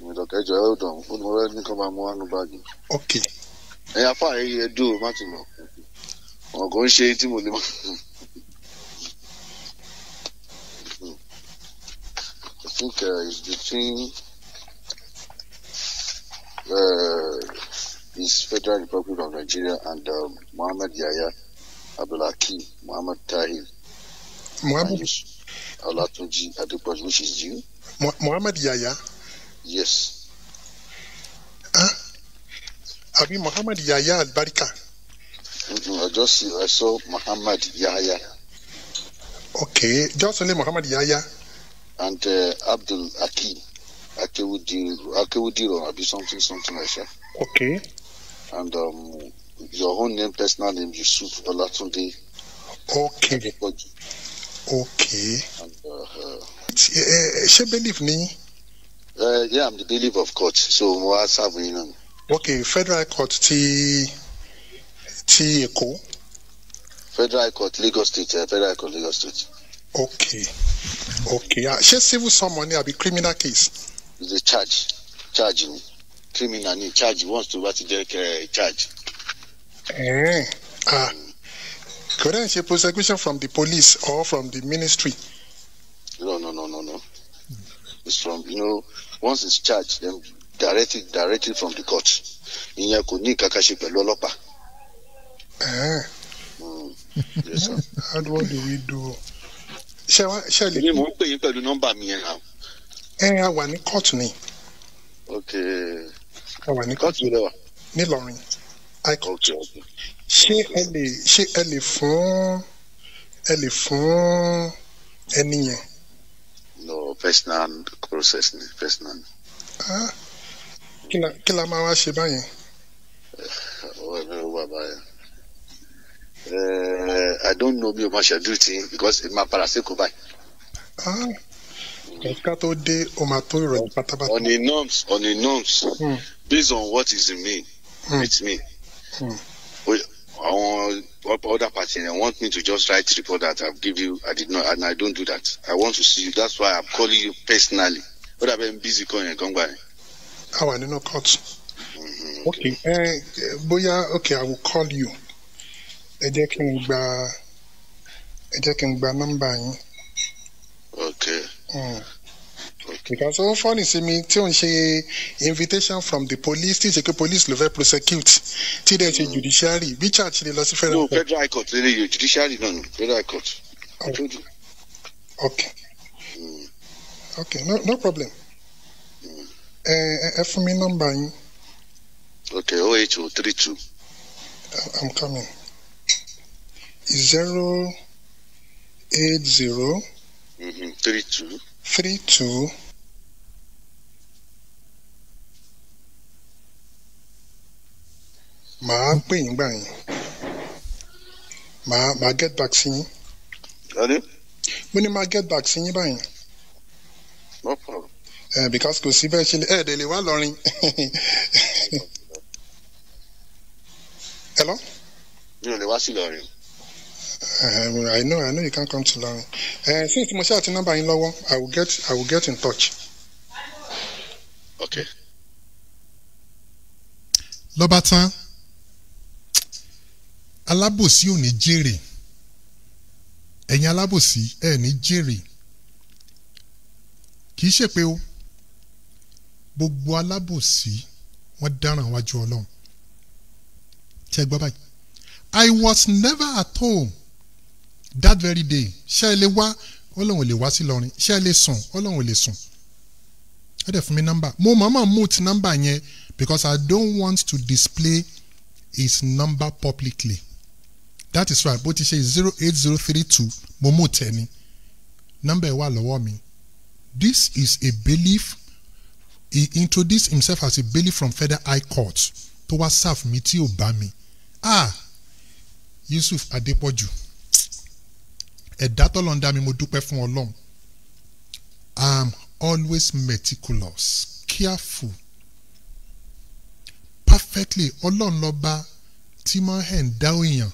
Mi dọ̀ kẹjọ ẹ ó fún mi wẹ́n ní kọ́ máa mú wánú báàgì. ok Ẹ yà fà ẹyẹ ẹ dúró má ti lọ. Wọn ń ṣe tí mo lè. I think uh, it's between uh, is Federal Republic of Nigeria and um, Muhammad Yahya Abdulhakim Muhammad Tahir Yusuf Olatunji Adepoju, which is you. Mu- muhammed yaya Yes. àbí muhammed yaya albarika. Mm-mm, I just see, I saw Muhammad Yahya. Ok just only muhammed yaya and uh, Abdul Hakim Akewudiro Akewudiro or something something like that. ok And um, your own name, personal name, Yusuf Olatunde. Ok Adepoju. ok And uh, uh, Ti- ẹ- ẹ- ṣé belief ní uh, yeah, I'm the bailiff of court, so mo wá serve yín náà. ok federal court ti ti èkó Federal Court, Lagos State, uh, Federal Court, Lagos State. ok ok ah, ṣé civil summon ni àbí criminal case It's a charge. Charge ni. Criminal ni charge wants to what jẹ́ kẹ́ charge. Eh, ah kò dẹ́n ṣe prosecution from the police or from the ministry No, no, no, no, no. It's from, you know, once it's charged, then directly, directly from the court. Ìyẹn kò ní kankan ṣe pẹ̀lú ọlọ́pàá. Eh, Mm. Yes, sir. do what do we do ṣe wá ṣe lè Èmi mò ń pè yín pẹ̀lú nọ́mbà mi yẹn náà. ẹ a wà ní court ni Okay. a wà ní court Kọ́ọ̀tù rẹ̀ wà. nílọrin high court ṣé ẹ lè ṣé ẹ lè fún ẹ lè fún ẹni yẹn no personal process ni personal ah kí la máa wá ṣe báyẹn ọwọ́ mi ò wà báyìí. Uh, I don't know mi ò máa schedule tí because it máa padà sí kó báyìí. ah ká tó dé o máa tó ìròyìn pátápátá on the norms on the norms Hmm. based on what is in me Hmm. with me Hmm. Àwọn other party dem want me to just write report that i give you i did not and i don't do that. I want to see you. That's why i'm calling you personally. Ó dàbẹ̀ ń busy kan yẹn kan gbà yẹn. a wà nínú court. Ok ẹ ẹ, bóyá ok i will call you. Ẹ jẹ́ kí n gba ẹ jẹ́ kí n gba nọ́mbà yín. Okay. Hmm. Because ó fọ́nì sí mi tí ò ń ṣe invitation from the police tí ì ṣe pé police ló fẹ́ prosecute tí dẹ̀ ṣe judiciary bí charge lè lọ sí no federal court. federal high court lele yo judiciary no no federal court. I told you. ok. Ok no no problem. Ẹ ẹ ẹ fún mi nọ́mbà yín. Okay oh eight oh three two. I'm coming. Zero eight zero mm-hmm, three two. three two màá pè yín gbà yín màá màá get back sí yín. It mo ní màá get back sí yín báyìí. No problem. Uh, because kò sí bẹ́ẹ̀ ṣe lè ẹ̀ẹ́dẹ̀ lè wá lọ́rin. Hello? Mi ò lè wá sí Ìlọrin. Uh, I know I know you can't come to lọ́rin uh, since mo ṣe àti nọ́mbà yín lọ́wọ́ I will get I will get in touch. okay. Lọ́ba tán alábòsí ò ní jèrè. Ẹ̀yin alábòsí ẹ̀ ní jèrè. Kì í ṣe pé o. Gbogbo alábòsí wọ́n dáràn wájú ọlọ́run. Ṣe gbọ́ báyìí? I was never at home that very day. Ṣé ẹ lè wá? Ọlọ́run ò lè wá sí lọrin ṣé ẹ lè sùn? Ọlọ́run ò lè sùn. Ẹ dẹ̀ fún mi nọ́mbà. Mo mọ̀ọ́mọ̀ mute nọ́mbà yẹn because I don't want to display his number publicly that is why bó ti ṣe zero eight zero three two mo mute ẹ ni. Nọ́mbà ẹ wà lọ́wọ́ mi. This is a bailiff he introduced himself as a bailiff from federal high court tó wá serve mi tí ò bá mi. Ah! Yusuf Adepoju ẹ̀dá tọ́lọ̀ ń dá mi mo dúpẹ́ fún ọlọ́run. I'm always meticulous careful. Perfectly. Ọlọ́run lọ́ba tí máa ń dá èèyàn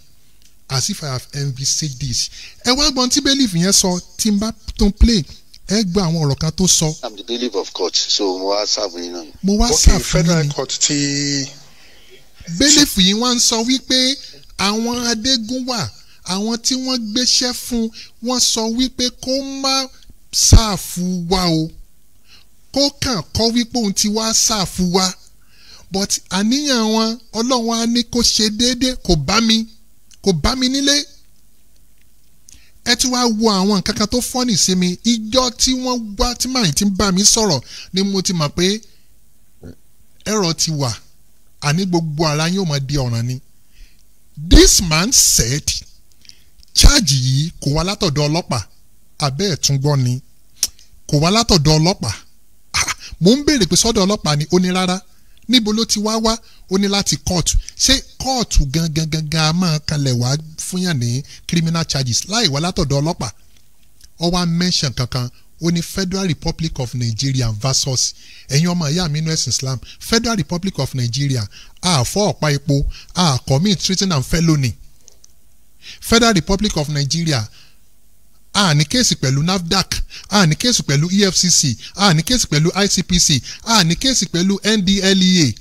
as if I have envisaged this. Ẹ wá gbọ́n tí bẹ́lífì yẹn sọ tí n bá tó ń play ẹ gbọ́ àwọn ọ̀rọ̀ kan tó sọ. I'm the bailiff of court so mo wá serve yín náà. Mo wá ok ṣàfihàn federal ni. court ti bẹ́lífì yìí wá ń sọ wípé àwọn adégún wà àwọn tí wọ́n gbéṣẹ́ fún wọ́n sọ wípé kó má ṣàfù wa o. Kó kàn kọ́ wípé òun ti wá ṣàfù wa. But àníyàn wọn ọlọ́run á ní kó ṣe déédéé kò bá mi kò bá mi nílé. Ẹ ti wá wo àwọn nǹkan kan tó fọ́nì sí mi. Ìjọ tí wọ́n wá tí màá ti ń bá mi sọ̀rọ̀ ni mo ti mọ̀ pé ẹ̀rọ ti wà. Àní gbogbo ara yóò máa di ọ̀ràn ni. This man said charge yìí kò wá látọ̀dọ̀ ọlọ́pàá. Abẹ́ ẹ̀ tún gbọ́ ni. Kò wá látọ̀dọ̀ ọlọ́pàá. Ah, mo ń béèrè pé sọ́dọ̀ ọlọ́pàá ni. Ó ní rárá. Níbo ló ti wá wá ó ní láti kóòtù ṣé kóòtù gangan gangan a máa kalẹ̀ wá fúnyàn ní criminal charges? Láì wá látọ̀dọ̀ ọlọ́pàá. Ó wá mention kankan. Ó ní Federal Republic of Nigeria versus ẹ̀yin ọmọ ìyá mi inú ẹ̀sìn Islam. Federal Republic of Nigeria. Àfọ́ ọ̀pá epo. Àkọ́mí treating and felony. Federal Republic of Nigeria. A ní kéèsì pẹ̀lú NAFDAC. A ní kéèsì pẹ̀lú EFCC a ní kéèsì pẹ̀lú ICPC a ní kéèsì pẹ̀lú NDLEA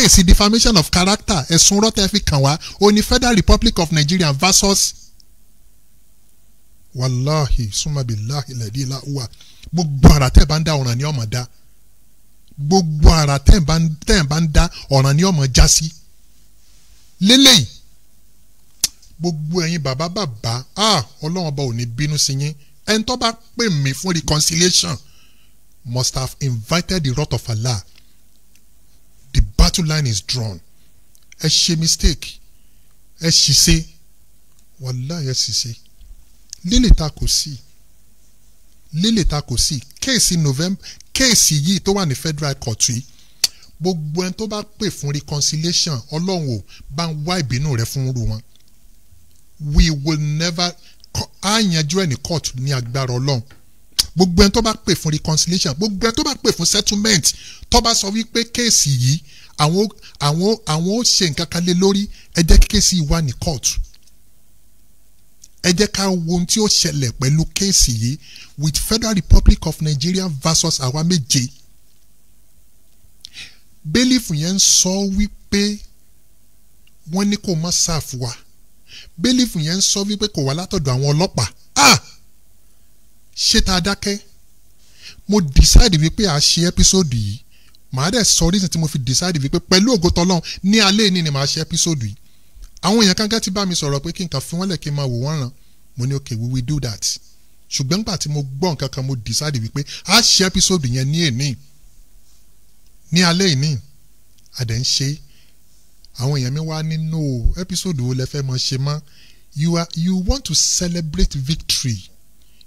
kéèsì defamation of character ẹ̀sùn rọ́tẹ́ fi kàn wá ó ní Federal Republic of Nigeria versus wàláhì súnmọ́bìláhì lẹ́dí láhùwà gbogbo ara tẹ́ ẹ̀ bá ń dá ọ̀ràn ní ọmọ dá. Gbogbo ara tẹ́ ẹ̀ bá ń dá ọ̀ràn ní ọmọ já sí. Lélẹ́yìí gbogbo ẹ̀yin bàbá bàbá ọlọ́run ọba ò ní bínú sí yín. Ẹni tó bá pè mí fún reconciliation must have invited the wrath of Allah battle line is drawn. Ẹ ṣe mistake. Ẹ ṣìṣe wàláhì ẹ ṣìṣe lílè ta kò sí. Lílè ta kò sí. Kéèsì november kéèsì yìí tó wà ní federal court yìí gbogbo ẹni tó bá pè fún reconciliation ọlọ́run ò bá ń wá ìbínú rẹ fún irú wọn. We will never á yanjú ẹ̀ ní court ní agbára ọlọ́run. Gbogbo ẹni tó bá pè fún reconciliation gbogbo ẹni tó bá pè fún settlement tó bá sọ wípé kéèsì yìí àwọn àwọn àwọn ó ṣe nǹkan kan lé lórí ẹ jẹ́ kí kéèsì wà ní court. Ẹ jẹ́ ká wo ohun tí ó ṣẹlẹ̀ pẹ̀lú kéèsì yìí with Federal Republic of Nigeria versus àwa méje. Bẹ́lífù yẹn ń sọ wípé wọ́n ní kó má ṣàfù wa. Bẹ́lífù yẹn ń sọ wípé kò wá látọ̀dọ̀ àwọn ọlọ́pàá. Ah! Ṣé tá a dákẹ́? Mo decide wípé a ṣe episode yìí màá dẹ̀ sọ reason tí mo fi decide wípé pẹ̀lú ògo tọ́lọ́run ní alẹ́ ìní ni màá ṣe episode yìí. Àwọn èèyàn kankan ti bá mi sọ̀rọ̀ pé kí n kàn fún wọn lẹ̀ kí n máa wò wọ́n ràn. Mo ní okay we will do that. Ṣùgbọ́n nígbà tí mo gbọ́ nǹkan kan mo decide wípé a ṣe episode yẹn ní èní. Ní alẹ́ ìní àdẹ̀ ń ṣe. Àwọn èèyàn mi wá nínú episode wo lẹ fẹ́ mọ ṣe mọ́? You are you want to celebrate victory.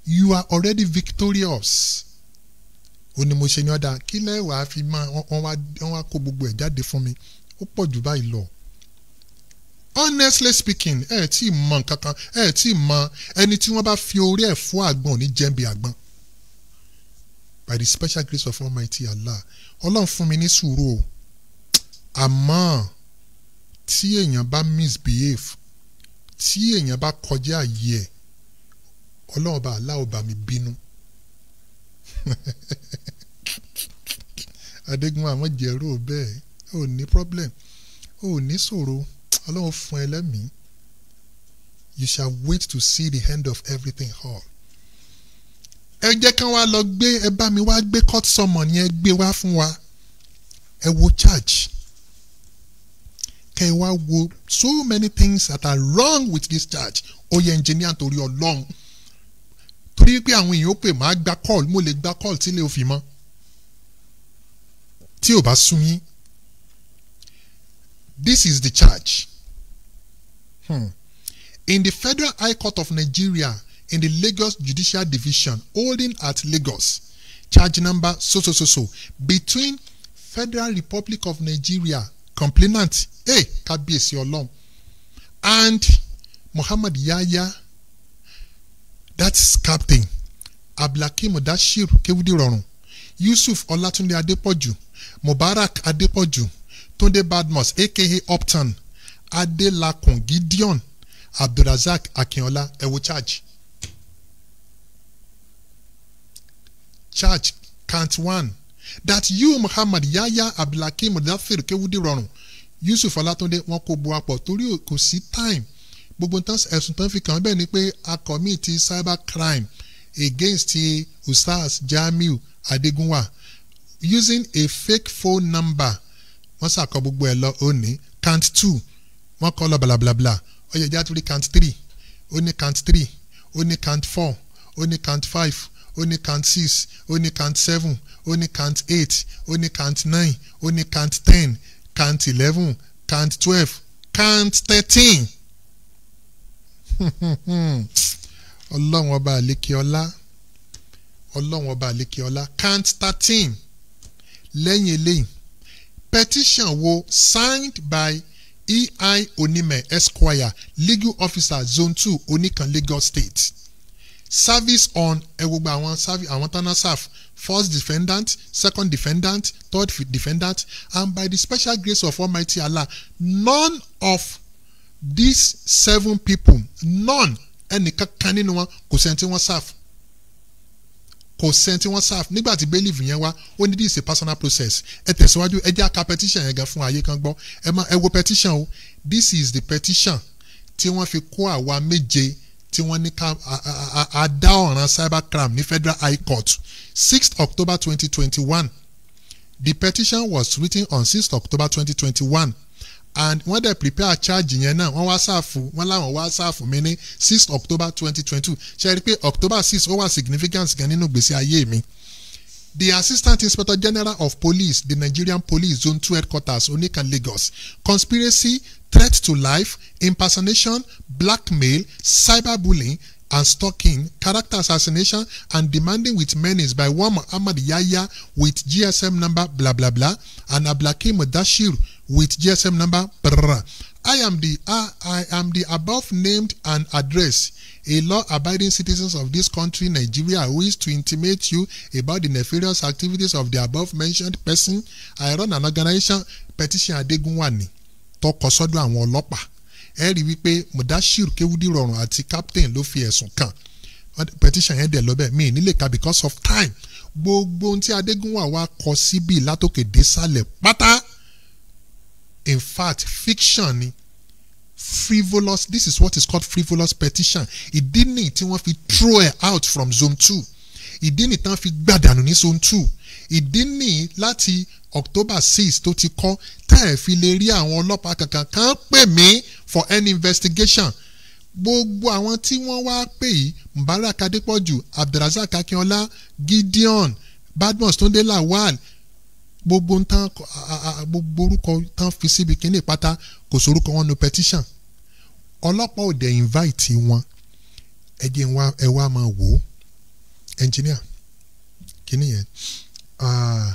You are already victorious ó ní mo ṣe ní ọ̀dà kí lẹ́wàá fi máa wọ́n wá kó gbogbo ẹ̀ jáde fún mi. Ó pọ̀ jù báyìí lọ. Honestly speaking ẹ ẹ tí ì mọ nǹkan kan ẹ ẹ tí ì mọ ẹni tí wọ́n bá fi orí ẹ̀ fún àgbọn ní jẹ́ǹbi àgbọn. By the special grace of Almighty Allah ọlọ́run fún mi ní sùúrù o. Àmọ́ tí èèyàn bá misbehave tí èèyàn bá kọjá àyè ẹ̀ ọlọ́run bá aláwọ̀ bá mi bínú adégún àmọ́ jẹ́rú bẹ́ẹ̀. Ò ní problem. Ò ní ṣòro. Ọlọ́run fún ẹ you shall wait to see the end of everything all. Ẹ jẹ́ kán wá lọ gbé ẹ bá mi wá gbé court summon yẹn gbé wá fún wa. Ẹ wo charge. Kẹ́ ẹ wá wo so many things that are wrong with this charge. Ó yẹ engineer torí ọlọ́run torí pé àwọn èèyàn ó pè máa gba call mo lè gba call tí ilé ò fi tí ò bá sún yín. This is the charge. Hmm. in the Federal High Court of Nigeria in the Lagos Judicial Division holding at Lagos charge number so so so so between Federal Republic of Nigeria complainant hey kábíyèsí ọlọ́run and Muhammad Yahya that's captain. Abdulhakeem dashir kewudi rọrùn yusuf ọlátúndé adépọ̀jù mubarak adépọ̀jù túndé badmus aka upton. Adélakùn gideon. Abdulrasaq akínọlá ẹ wo charge. Charge count one. That you muhammad yahya abdulhakeem dashir kewudi rọrùn yusuf ọlátúndé wọn kò bu apọ̀ torí kò sí time gbogbo ẹ̀sùn tán fi kàn bẹ́ẹ̀ ni pé a commit cyber crime against ustaz jamiu adegunwa. Using a fake phone number wọ́n ṣàkọ gbogbo ẹ̀ lọ òní. Count two wọ́n kọ́ lọ blablabla ọyẹ ìjà torí count three ó count three ó count four ó count five ó count six ó count seven ó count eight ó count nine ó count ten count eleven count twelve count thirteen ọlọ́run ọba àlékeọlá ọlọ́run ọba àlékeọlá count thirteen lẹ́yìn eléyìí petition wo signed by ei onime esquire legal officer zone two oníkan lagos state. Service on ẹ gbogbo àwọn service àwọn serve first defendant second defendant third defendant and by the special grace of almighty allah none of these seven people none ẹnìkan kan nínú wọn kò sẹ́ni tí wọ́n serve. Kò sẹ́ni tí wọ́n serve. Nígbà tí bailiff yẹn wá ó ní this is a personal process. Ẹ tẹ̀síwájú ẹ jẹ́ àka petition yẹn gan fún ayé kan gbọ́. Ẹ má ẹ wo petition o. This is the petition tí wọ́n fi kó àwa méje tí wọ́n ní ká a dá ọ̀ràn cybercrime ní federal high court. Sixth october twenty twenty one the petition was written on sixth october twenty twenty one and wọ́n dẹ̀ prepare charge yẹn náà. Wọ́n wá sáàfù wọ́n láwọn wá sáàfù mi ní sixth october twenty twenty two. Ṣe rí i pé october six ó wà significance gan nínú gbèsè ayé mi. the assistant inspector general of police the nigerian police zone two headquarters onikan lagos. Conspiracy threat to life impersonation blackmail cyberbullying and stalking, character assassination, and demanding with menace by one Muhammad Yahya with GSM number blah blah blah, and Ablakim Dashir with GSM number. I am the I, I am the above named and address a law-abiding citizens of this country, Nigeria, who is to intimate you about the nefarious activities of the above-mentioned person. I run an organization petition Adegunwani tó kọ sọ́dọ̀ àwọn ọlọ́pàá ẹ rí wípé Mudashir Kewudi Rọrùn àti captain ló fi ẹ̀sùn kàn petition yẹn dẹ̀ lọ́bẹ̀ mí nílé ka because of time gbogbo ohun tí Adégúnwà wa kọ síbí látòkè désàlẹ̀ pátá in fact fiction frivolous this is what is called frivolous petition. Ìdí nìyí tí wọ́n fi throw her out from zone two. Ìdí nìyí tí wọ́n fi gbàdànù ní zone two. Ìdí nìyí láti October six tó ti kọ́ tẹ́ ẹ̀ fi lè rí àwọn ọlọ́pàá kankan kan pè mí for any investigation. Gbogbo àwọn tí wọ́n wá pè yìí Mubarak Adépọ̀jù Abdulrasaq Akínọlá Gideon Badmus Túndé Lawal gbogbo ntán gbogbo orúkọ tán fi síbi kínní pátá kò sórúkọ wọn no petition. Ọlọ́pàá ò dẹ̀ invite wọn. Ẹ jẹ́ ẹ wá máa wò ó. Engineer kínní yẹn. Uh,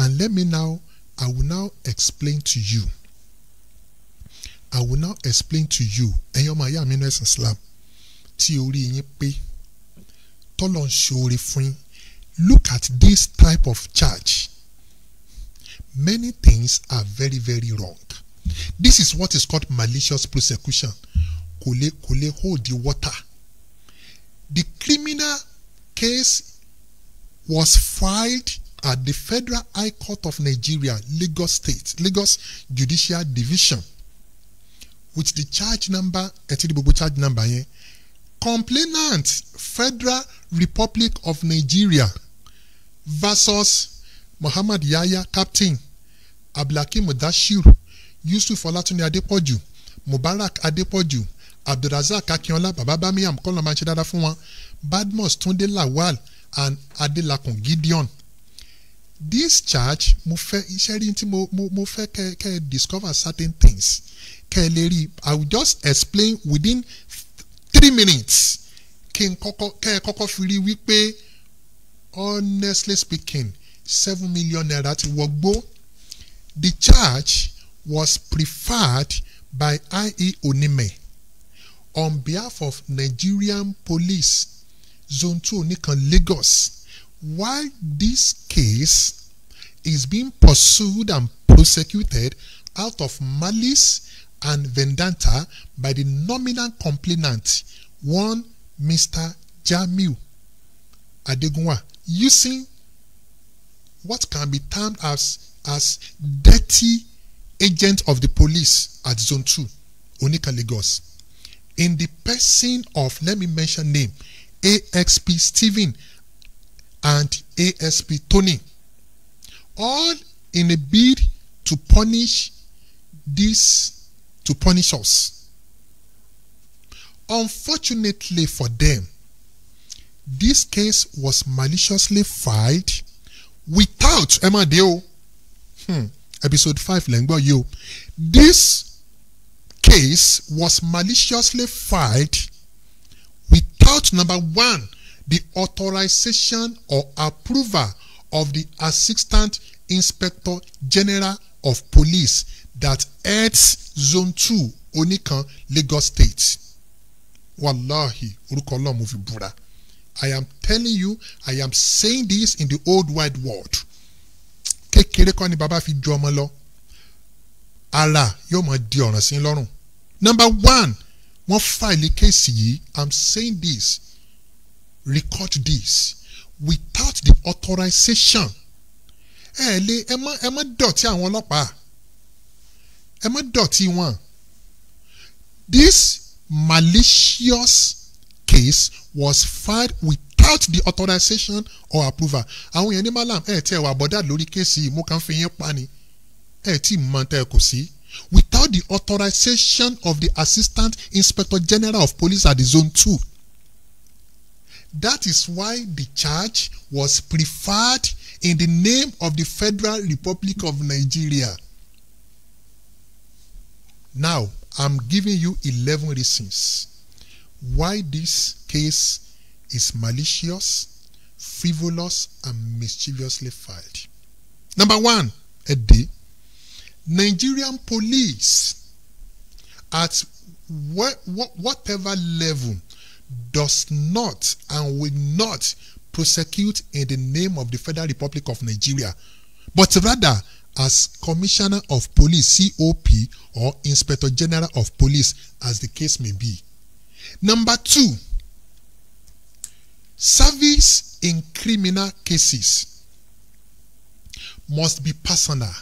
and let me now I will now explain to you. I will now explain to you. Ẹ̀yin ọmọ ayé àmínú ẹ̀sìn Islam tí orí yín pé tọ́lọ̀ ń ṣoore fún yín. Look at this type of charge many things are very very wrong. This is what is called malicious prosecution. Kò lè kò hold the water. The criminal case was filed at the Federal High Court of Nigeria Lagos State Lagos Judicial Division with the charge number ẹtí gbogbo charge number yẹn complainant Federal Republic of Nigeria versus Muhammad Yahya captain Abdulhakeem Mudashiru Yusuf Olatunde Adepoju Mubarak Adepoju Abdulrasaq Akínọlá baba bamiam kọ́ńtà máa ń ṣe dáadáa fún wọn Badmus Tunde Lawal and Adelakun Gideon. This charge mo fẹ́ iṣẹ́ rí tí mo mo mo fẹ́ kẹ́ kẹ́ discover certain things. Kẹ́ lè rí I will just explain within three minutes. Kí n kọ́kọ́ kẹ́ ẹ kọ́kọ́ fi rí wípé honestly speaking seven million naira ti wọgbó the charge was preferred by IE Onime on behalf of Nigerian Police Zone Two Onikan Lagos while this case is being pursued and prosecuted out of malice and vendetta by the nominal complainant one Mr. Jamiu Adegunwa using what can be termed as as dirty agent of the police at zone 2 Onika Lagos. In the person of let me mention name AXP Stephen and ASP Tony. All in a bid to punish this to punish us. Unfortunately for them this case was maliciously filed without ẹ má dé o hmm, episode five lẹ́ yìí o this case was maliciously filed without number one the authorization or approval of the assistant inspector general of police that heads zone two Onikan Lagos State wallahi orúkọ Ọlọ́run mo fi búra. I am telling you, I am saying this in the old wide world. Kékeré kọ́ ni bàbá fi ju ọmọ lọ. Ara yóò máa di ọ̀ràn sí lọ́rùn. Number one, wọ́n fàìlì kéèsì yìí. I'm saying this, record this without the authorization. Ẹ lè ẹ má ẹ má dọ̀tí àwọn ọlọ́pàá. Ẹ má dọ̀tí wọn. This malicious case was filed without the authorization or approval. Àwọn yẹn ní malam ẹ tí ẹ wà bọ́dà lórí kéèsì yìí mo kàn fi yín pa ni. Ẹ tí mọ kò sí. Without the authorization of the assistant inspector general of police at the zone two. That is why the charge was preferred in the name of the federal republic of nigeria. Now i'm giving you eleven reasons why this case is malicious, frivolous, and mischievously filed. Number one, Ede, Nigerian police at wha- wha- whatever level does not and will not prosecute in the name of the Federal Republic of Nigeria, but rather as Commissioner of Police COP or Inspector General of Police, as the case may be. Number two, service in criminal cases must be personal,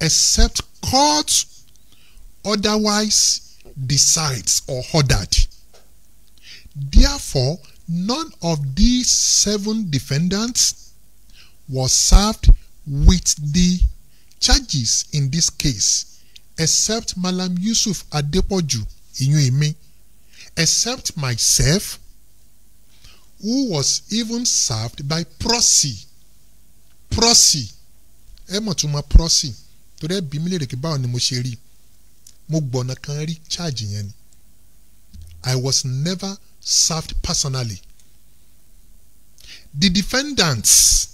except court otherwise decides or ordered. Therefore, none of these seven defendants was served with the charges in this case, except Malam Yusuf Adepoju Inyueme, except myself, who was even served by proxy. Proxy. Ẹ mọ̀ tún mọ proxy torí ẹ bí mi léèrè pé báwo ni mo ṣe rí mo gbọ̀nà kan rí charge yẹn ni. I was never served personally. The defendants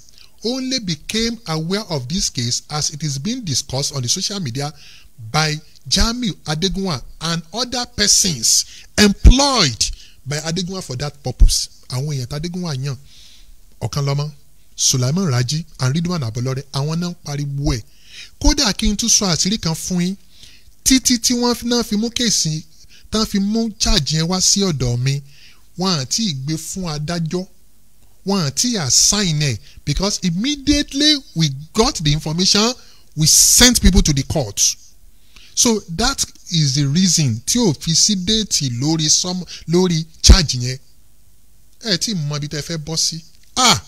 only became aware of this case as it is being discussed on the social media by Jamiu Adegunwa and other persons employed by Adegunwa for that purpose. Àwọn èèyàn tàdégúnwà yàn ọ̀kan lọ́mọ Sulaiman Raji and Ridwan Abolore àwọn náà pariwo ẹ̀. Kódà kí n tún sọ àṣírí kan fún yín títí tí wọ́n náà fi mú kéèsì tán fi mú charge yẹn wá sí ọ̀dọ̀ mi wọ́n àti ìgbé fún adájọ́ wọ́n àti assign ẹ̀ because immediately we got the information we sent people to the court so that is the reason tí ò fi sí déètì lórí sọm lórí charge yẹn. Ẹ tí mọ ibi tẹ́ fẹ́ bọ́ sí. Ah!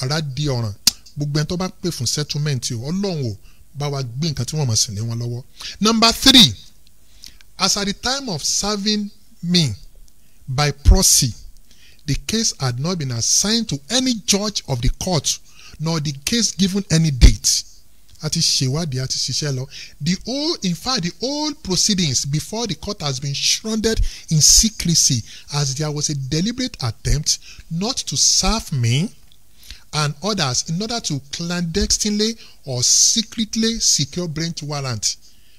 Ara di ọ̀ràn. Gbogbo ẹni tó bá pè fún settlement o ọlọ́run o bá wa gbé nǹkan tí wọ́n mọ̀ sí ní wọn lọ́wọ́. Number three as at the time of serving me by proxy the case had not been assigned to any judge of the court nor the case given any date a ti ṣèwádìí a ti ṣiṣẹ́ lọ. The whole in fact the whole proceedings before the court has been shrouded in secrecy as there was a deliberate attempt not to serve me and others in order to clandestinely or secretly secure branch warrant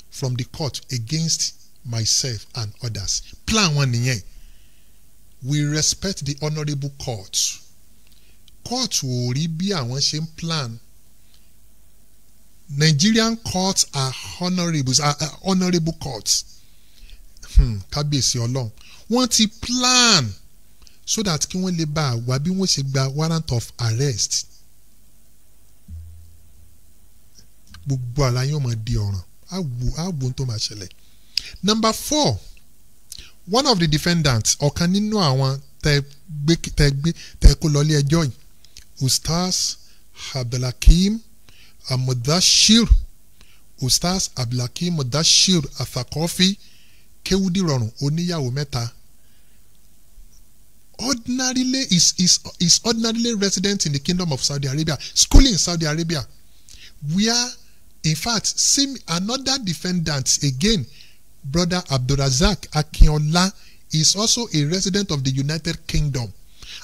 from the court against myself and others. Plan wọn nìyẹn. We respect the honourable court. Court ò rí bí àwọn ṣe ń plan Nigerian courts are honourable are, are honourable courts. Hmm, kábíyèsí ọlọ́run. Wọ́n ti plan so that kí wọ́n lè bá a wá bí wọ́n ṣe gba warrant of arrest. Gbogbo àlàyé ọmọ di ọ̀ràn. Àwò àwò tó máa ṣẹlẹ̀. Number four one of the defendants ọ̀kan nínú àwọn tẹ kó lọlé ẹjọ́ yìí ustaz abdulhakeem amudashir ustaz abdulhakeem mudashir athakọ́fí kéwúdí rọrùn oníyàwó mẹ́ta. Ordinarily is is is ordinarily resident in the kingdom of Saudi Arabia schooling in Saudi Arabia. Where in fact same another defendant again. Brother Abdulrazak Akinola is also a resident of the United Kingdom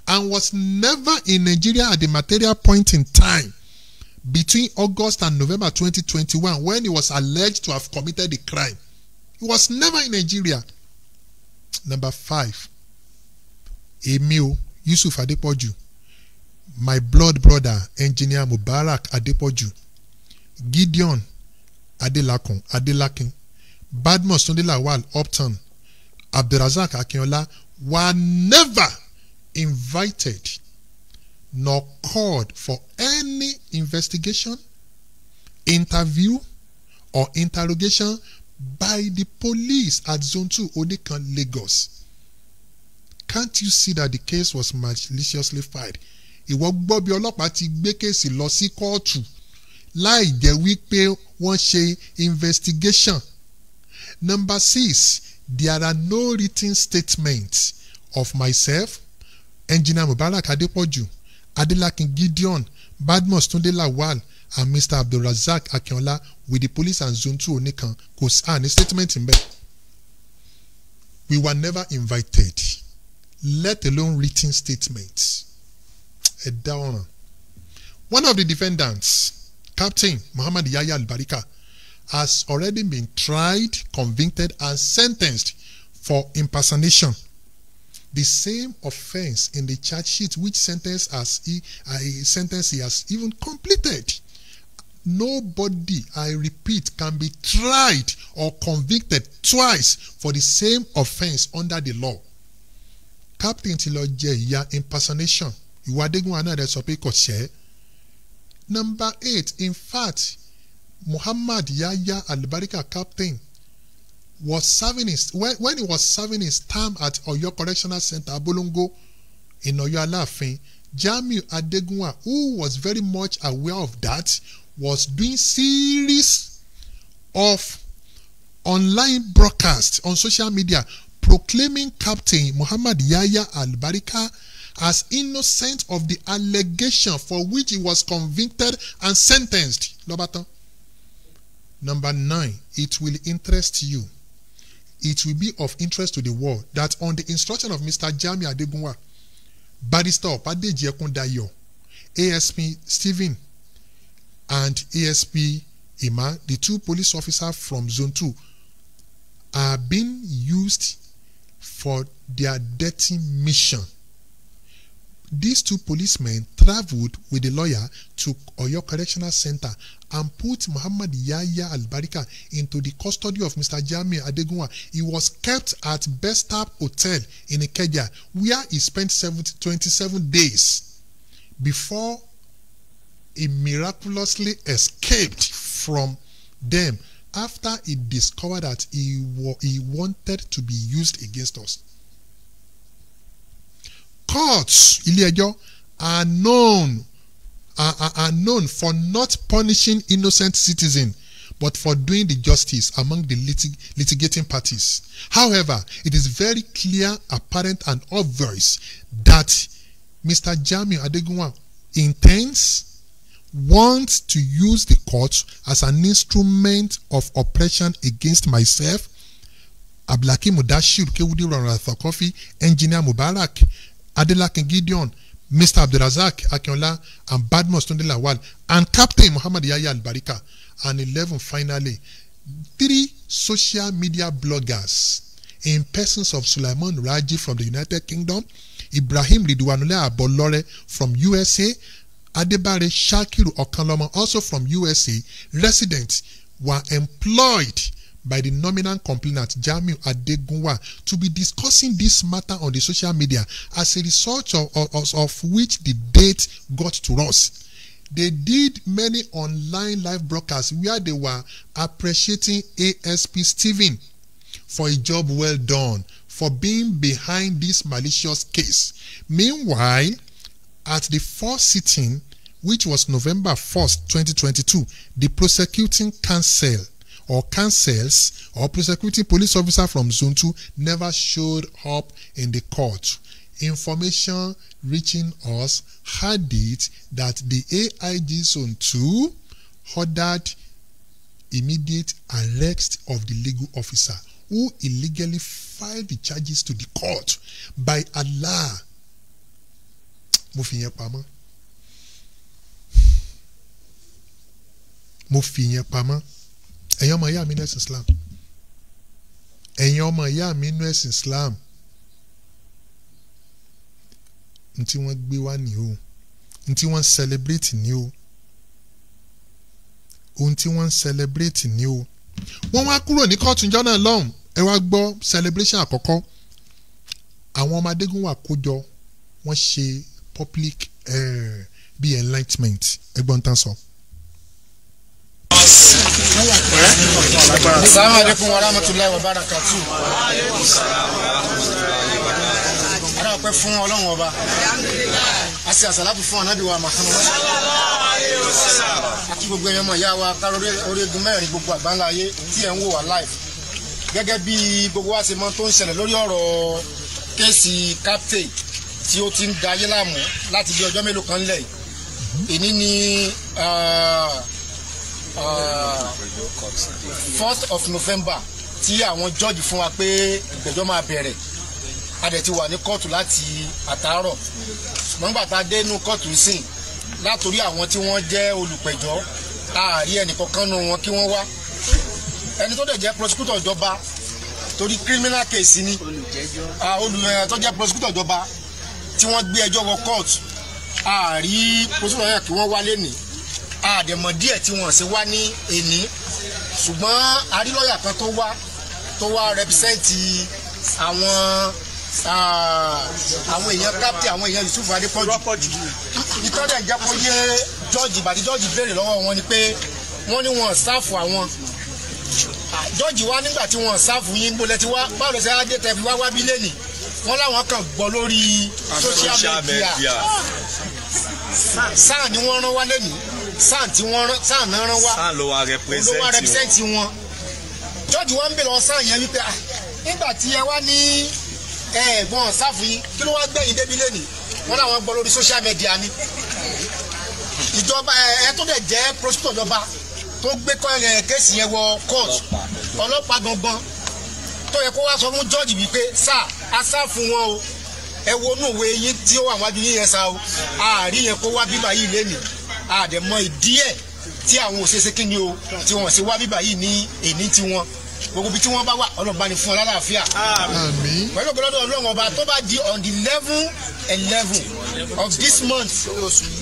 and was never in Nigeria at the material point in time between August and November 2021 when he was alleged to have committed the crime. He was never in Nigeria. Number five. Èmi o Yusuf Adepoju my blood brother engineer Mubarak Adepoju Gideon Adelakun Adelakin Badmus Tunde Lawal Upton. Abdulrasaq Akinola were never invited nor called for any investigation interview or interrogation by the police at Zone 2 Onikan Lagos. Can't you see that the case was maliciously filed? Ìwọ gbọ́ bí ọlọ́pàá ti gbé kéèsì lọ sí kóòtù láì jẹ́ wípé wọ́n ṣe investigation. Number six, there are no written statements of myself, Engineer Mubarak Adepoju, Adelakin Gideon, Badmus Tunde Lawal and Mr. Abdulrazak Akinola with the police and Zone 2 Onikan kò sí àní statement ń bẹ̀. we were never invited let alone written statements ẹ dá ọ̀ràn one of the defendants captain muhammad yahya albarika has already been tried convicted and sentenced for impersonation the same offence in the charge sheet which sentence has he uh, sentence he has even completed. Nobody i repeat can be tried or convicted twice for the same offence under the law. Captain ti lọ impersonation ìwà adégúnwà náà rẹ sọ pé kò ṣẹ́ number eight in fact muhammad yahya alibarika captain was serving his when, when he was serving his term at oyo correctional center abolongo in oyo alaafin jamiu adegunwa who was very much aware of that was doing series of online broadcasts on social media proclaiming captain muhammad yahya albarika as innocent of the allegation for which he was convicted and sentenced lọ́bàtán. number nine it will interest you it will be of interest to the world that on the instruction of mr jami adegunwa barrister opadeji ekundayo asp stephen and asp ima the two police officers from zone two are being used for their dirty mission these two policemen travelled with the lawyer to Oyo Correctional Center and put Muhammad Yahya Albarika into the custody of Mr. Jami Adegunwa. He was kept at Bestap Hotel in Ikeja, where he spent 70, 27 days before he miraculously escaped from them after he discovered that he, he wanted to be used against us. Courts ilé-ẹjọ́ are known are, are, are known for not punishing innocent citizens but for doing the justice among the litig- litigating parties. However, it is very clear, apparent, and obvious that Mr. Jamiu Adegunwa intends, wants to use the court as an instrument of oppression against myself, Ablaki Mudashir Kewudi Rọrùn Kofi, Engineer Mubarak, Adelakin Gideon, Mr. Abdulrazak Akinola, and Badmus Tunde Lawal, and Captain Muhammad Yahya Al-Barika. And 11, finally, three social media bloggers in persons of Sulaiman Raji from the United Kingdom, Ibrahim Ridwanule Abolore from USA, Adebare Shakiru Okanloma, also from USA, residents were employed by the nominal complainant Jamiu Adegunwa to be discussing this matter on the social media as a result of, of, of which the date got to us. They did many online live broadcasts where they were appreciating ASP Stephen for a job well done for being behind this malicious case. Meanwhile, at the first sitting, which was November 1st, 2022, the prosecuting counsel or counsels or prosecuting police officer from Zone 2 never showed up in the court. Information reaching us had it that the AIG Zone 2 ordered immediate arrest of the legal officer who illegally filed the charges to the court by Allah. Mo fi yẹn pamọ́. Mo fi yẹn pamọ́. Ẹ̀yin ọmọ ìyá mi ní ẹ̀sìn Islam. Ẹ̀yin ọmọ ìyá mi ní ẹ̀sìn Islam. N tí wọ́n gbé wá ní o. N tí wọ́n celebrate ní o. Ohun tí wọ́n celebrate ní o. Wọ́n wá kúrò ní kóòtù ìjọ náà lọ́hùn. Ẹ wá gbọ́ celebration àkọ́kọ́. Àwọn ọmọ Adégúnwà kójọ wọ́n ṣe public eh, bíi enlightenment ẹgbọ́n tán sọ. Assalamu alaikum wa rahmatullahi wa barakatuh. Ara ọpẹ́ fún Ọlọ́run ọba. A ṣe àsàlátù fún ànábì wa Muhammad. Àti gbogbo ẹ̀yàn ọmọ ìyá wa káró orígun mẹ́rin gbogbo àgbáńlá ayé tí ẹ̀ ń live. Gẹ́gẹ́ bí gbogbo wa ṣe mọ̀ tó ń ṣẹlẹ̀ lórí ọ̀rọ̀ kéèsì captain tí ó ti ń da láàmú láti bí ọjọ́ mélòó kan lẹ̀. Èní ni first of November tí àwọn jọ́ọ̀jì fún wa pé ìgbẹ́jọ́ máa bẹ̀rẹ̀. A dẹ̀ ti wà ní kóòtù láti àtàárọ̀. Ṣùgbọ́n gbàtà dénú kóòtù sìn látòrí àwọn tí wọ́n jẹ́ olùpẹ̀jọ́ àárí ẹnìkankan nù wọn kí wọ́n wá. Ẹni tó dẹ̀ jẹ́ prosecutor ìjọba torí criminal case ni olùyẹ tó jẹ́ prosecutor ìjọba tí wọ́n gbé ẹjọ́ wọ court àárí prosecutor yẹn kí wọ́n wá lẹ́nìí àdèmọ̀ díẹ̀ tí wọ́n sì wá ní èní ṣùgbọ́n arílọ́yà kan tó wá tó wá rẹpísẹ́ǹtì àwọn àwọn èèyàn captain àwọn èèyàn Yusuf Adépọ̀jù ìtọ́jà ìjẹ́ kó yé jọ́ọ̀jì ìbàdí jọ́ọ̀jì béèrè lọ́wọ́ wọn ni pé wọ́n ní wọn sáàfù àwọn. Jọ́ọ̀jì wá nígbà tí wọ́n sáàfù yín gbọ́lẹ̀ tí wá báwo ló ṣe á dé tẹ̀ fi wá wá bí lẹ́nìí? Wọ́n láwọn kan gbọ́ lórí social media. Sáà ni wọ́n rán wá lẹ́nìí sáà tí wọ́n rán sáà náà rán wá. Sáà ló wá rẹpísẹ́ǹtì wọn. jọ́ọ̀jì wá ń bèèrè wọn sáà yẹn wípé ah, nígbà tí ẹ wá ní ẹ̀gbọ́n sáàfù yín kí ló wá gbẹ̀yìn débi lẹ́nìí wọ́n láwọn gbọ́ lórí social media ni. Ìjọba ẹ tó dẹ̀ jẹ́ prosecutor ìjọba tó gbé kéèsì yẹn wọ court ọlọ́pàá gangan. tó yẹ kó wá sọ fún jọ́ọ̀jì wípé sáà a sá fún wọn o. Ẹ wo inú ìwé yín tí ó wà wájú yín yẹn sá o. Àárín yẹn kó wá bíbá yìí lẹ́nìí àdẹ̀mọ ìdí ẹ̀ tí àwọn òṣèṣe kí ni o tí wọ́n sì wá bíbá yìí ní èní tiwọn. Gbogbo ibi tí wọ́n bá wà ọlọ́ba ni fún ọ lálàáfíà. Àmín. Pẹ̀lú ògbólọ́dọ̀ ọlọ́run ọba tó bá di on the eleven eleven of this month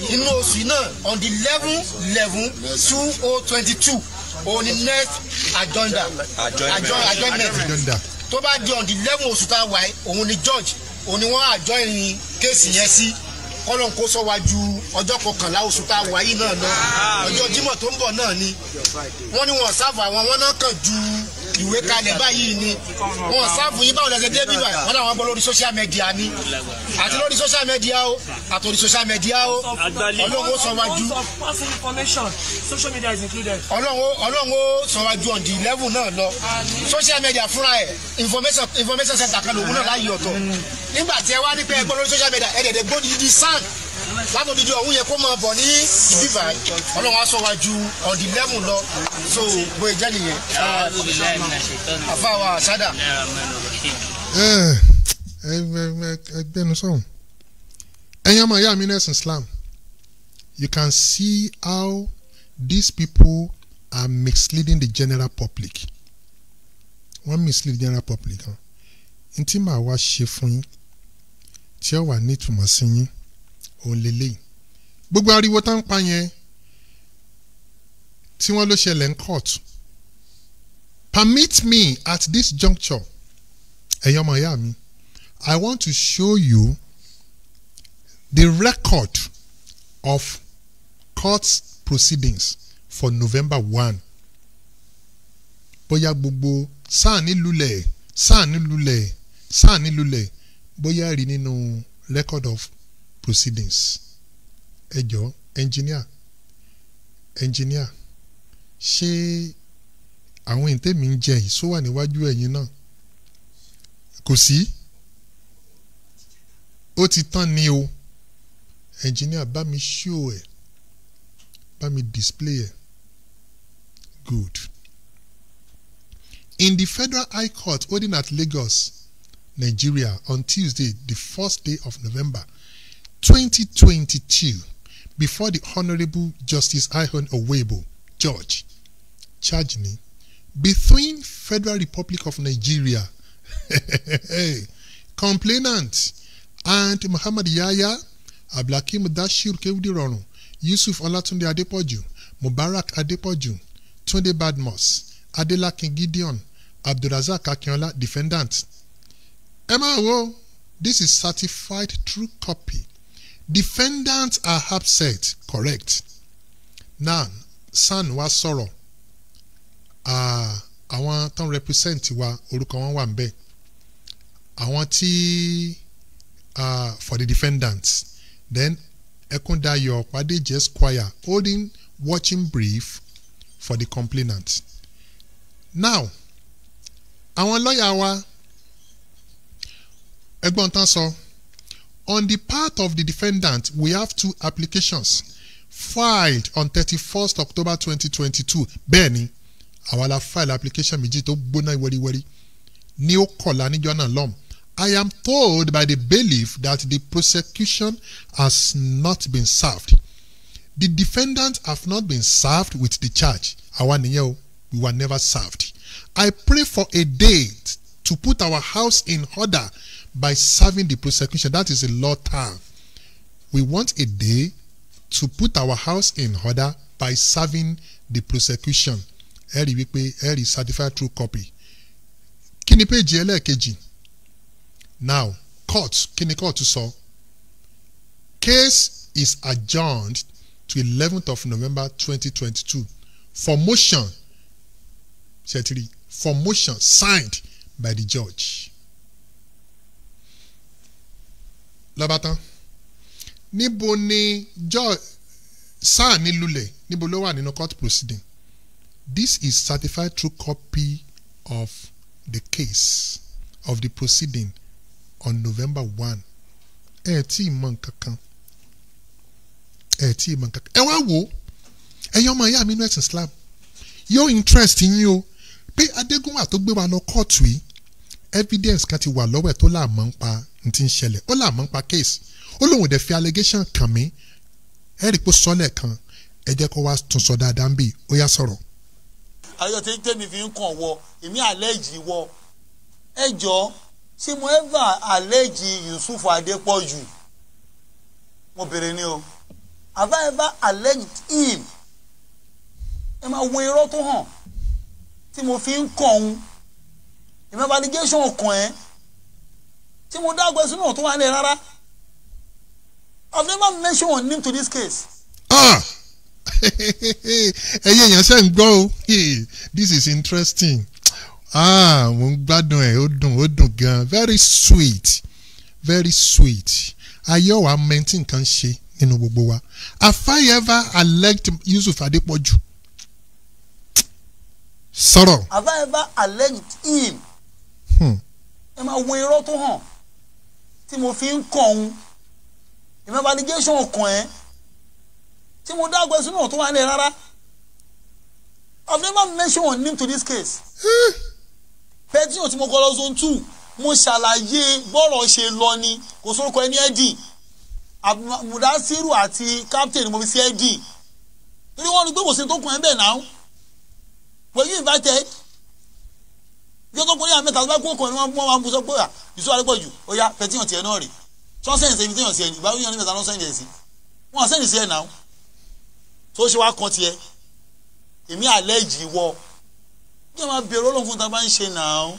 inú oṣù náà on the eleven eleven two oh twenty two òun ni next agenda. Agenda. Tó bá di on the eleven oṣù tá a wà yìí òun ni george òun ni wọ́n adjourn kéèsì yẹn sí kọ́lọ́n kó sọ wájú ọjọ́ kọkànlá oṣù tá a wà yìí náà lọ. Ọjọ́ jímọ̀ tó ń bọ̀ náà ni. Wọ́n ní wọ́n sáfù àwọn wọn náà kàn ju ìwé kalẹ̀ báyìí ni. Wọ́n sáfù yín báwo lẹ́sẹ̀ débi báyìí? Wọ́n náà wọ́n gbọ́ lórí social media ni. Àti lórí social media o. Àtòrí social media o. Ọlọ́run ó sọ wájú. Personal information, social media is included. ọlọ́run ó- ọlọ́run ó sọ wájú on the eleven náà lọ. Social media fúnra ẹ̀ information information center kan lòun náà láàyè ọ̀tọ̀. Nígbà tí ẹ wá ní pé ẹ gbọ́ lórí social media ẹ dẹ̀dẹ̀ gbódi di sàn látò dídí ọ̀hún yẹ kó máa bọ̀ ní ìbíbà ọlọ́run á wájú on the eleven lọ. So bóyá jẹ́ nìyẹn. Ẹ ẹ ẹ ẹ gbẹnu sọhùn ẹyin ọmọ ìyá mi nẹsìn Islam you can see how these people are misleading the general public. Wọ́n mislead general public gan. N tí màá wá ṣe fún yín tí ó wà nítumọ̀ sí yín òun lélẹ́yìn gbogbo ariwo tá ń pa yẹn tí wọ́n ló ṣẹlẹ̀ ń court. Permit me at this juncture. Ẹ̀yin ọmọ ìyá mi I want to show you the record of court proceedings for November one. Bóyá gbogbo sáà nílùlẹ̀ sáà nílùlẹ̀ sáà nílùlẹ̀ bóyá rí nínú record of proceedings. Ẹ jọ engineer engineer ṣé àwọn ìtẹ́mi ń jẹ yìí sọ wà níwájú ẹ̀yin náà? Kò sí. Ó ti tán ni o. Engineer bá mi show ẹ. Bá mi display ẹ. Good. In the federal high court holding at Lagos Nigeria on Tuesday the first day of November 2022 before the Honourable Justice Ihon Owebo charge me between Federal Republic of Nigeria complainant and Muhammad Yahya Abdulhakeem Dashir Kewudirorun Yusuf Olatunde Adepoju Mubarak Adepoju Tunde Badmus Adelakin Gideon Abdulrazak Akinola defendant. Ẹ máa wo this is certified true copy defendants are upset correct. Now san wa sọ̀rọ̀. Àwọn tó ń represent wa orúkọ wọn wà ń bẹ̀ àwọn tí for the defendants. Then Ekundayo Padeji Esquire holding watching brief for the complainant. Now àwọn lọ́ọ̀yà wa ẹgbọ́n tán sọ on the part of the defendant we have two applications filed on thirty-first October twenty twenty-two. Bẹ́ẹ̀ ni àwa la file application méjì tó gbóná wẹ́ríwẹ́rí ní ó kọ̀la níjọ́ náà lọ́m I am told by the bailiff that the prosecution has not been served. The defendants have not been served with the charge. Àwa nìyẹn o we were never served. I pray for a date to put our house in order by serving the prosecution. That is a law term. We want a day to put our house in order by serving the prosecution. Ẹ rí wípé ẹ certified true copy. Kí ni péjì ẹlẹ́ẹ̀kejì? Now court kí ni court sọ? Case is adjourned to eleventh of november twenty twenty two for motion ṣètìlì for motion signed by the judge. Lọ́bátán níbo ni judge sáà ní lulẹ̀ níbo ló wà nínú court proceeding? This is certified true copy of the case of the proceeding on november one. Ẹ tí ì mọ nǹkan kan. Ẹ tí ì mọ nǹkan kan. Ẹ wá wò ó. Ẹ̀yin ọmọ ìyá mi inú ẹ̀sìn islam yóò interest yín o. Pé adégúnwà tó gbé wa lọ kóòtù yìí evidence kan ti wà lọ́wọ́ ẹ̀ tó láàmú ń pa n ti ń ṣẹlẹ̀. Ó láàmú ń pa case. Ó lóun ò dẹ̀ fi allegation kàn mí. Ẹ rí i pé sọ́lẹ̀ kan ẹ jẹ́ kó wá tún sọ dáadáa ń bì ó yá sọ̀rọ̀. ayọ̀ tí tèmi fi ń kàn wọ èmi àlẹ́jì wọ. Ẹ jọ ṣé mo ever àlẹ́jì Yusuf Adépọ̀jù mo bèrè ni o. Have I ever alleged him? Ẹ máa wo irọ́ tó hàn tí mo fi ń kàn òun. Èmi àbá allegation kàn ẹ́ tí mo dágbé sínú ọ̀tún wà ní rárá. I have never mentioned one name to this case. ah! Ẹyẹ èèyàn ṣe ń gbọ́ o. This is interesting. Ah mo ń gbádùn ẹ̀ ó dùn ó dùn gan. Very sweet very sweet. Ayé ọ̀wá mẹ́ntì nǹkan ṣe nínú gbogbo wa. Have I ever alleged Yusuf Adepoju sọ̀rọ̀. Have I ever alleged him? Hmm. ẹ máa wo irọ́ tó hàn tí mo fi ń kàn òun allegation kàn ẹ́. Tí mo dágbé sínú ọ̀tún wà ní rárá. I have never mentioned one name to this case. pẹ́ẹ́tìyàn tí mo kọ́ lọ zone two. Mo ṣàlàyé bọ́rọ̀ ṣe lọ ni. Kò sórúkọ ẹni ẹ̀dì mudasiru àti captain mo fi sí ẹ̀dì torí wọ́n ní pé kò sí tó kún ẹ bẹ́ẹ̀ náà. Were you invited bí ọkọ̀ pọ̀lẹ́ àmẹ́ta tó bá kó ọkọ̀ ni wọ́n máa ń bú sọ pé Yusuf Adépọ̀jù ó yá pẹ́ẹ́tìyàn tiẹ̀ náà rè tí wọ́n sẹ́yìn sí ibi tí yàn sí ẹni ìbáwí yàn ní mẹ́ta ló sẹ́yìn sí? Wọ́n sẹ́yìn sí ẹ̀ náà. Tó ṣe wá kan tiẹ̀. Èmi àlẹ́ jì wọ. Bí wọ́n máa bẹ̀rù Ọlọ́run fún ta bá ń ṣe náà.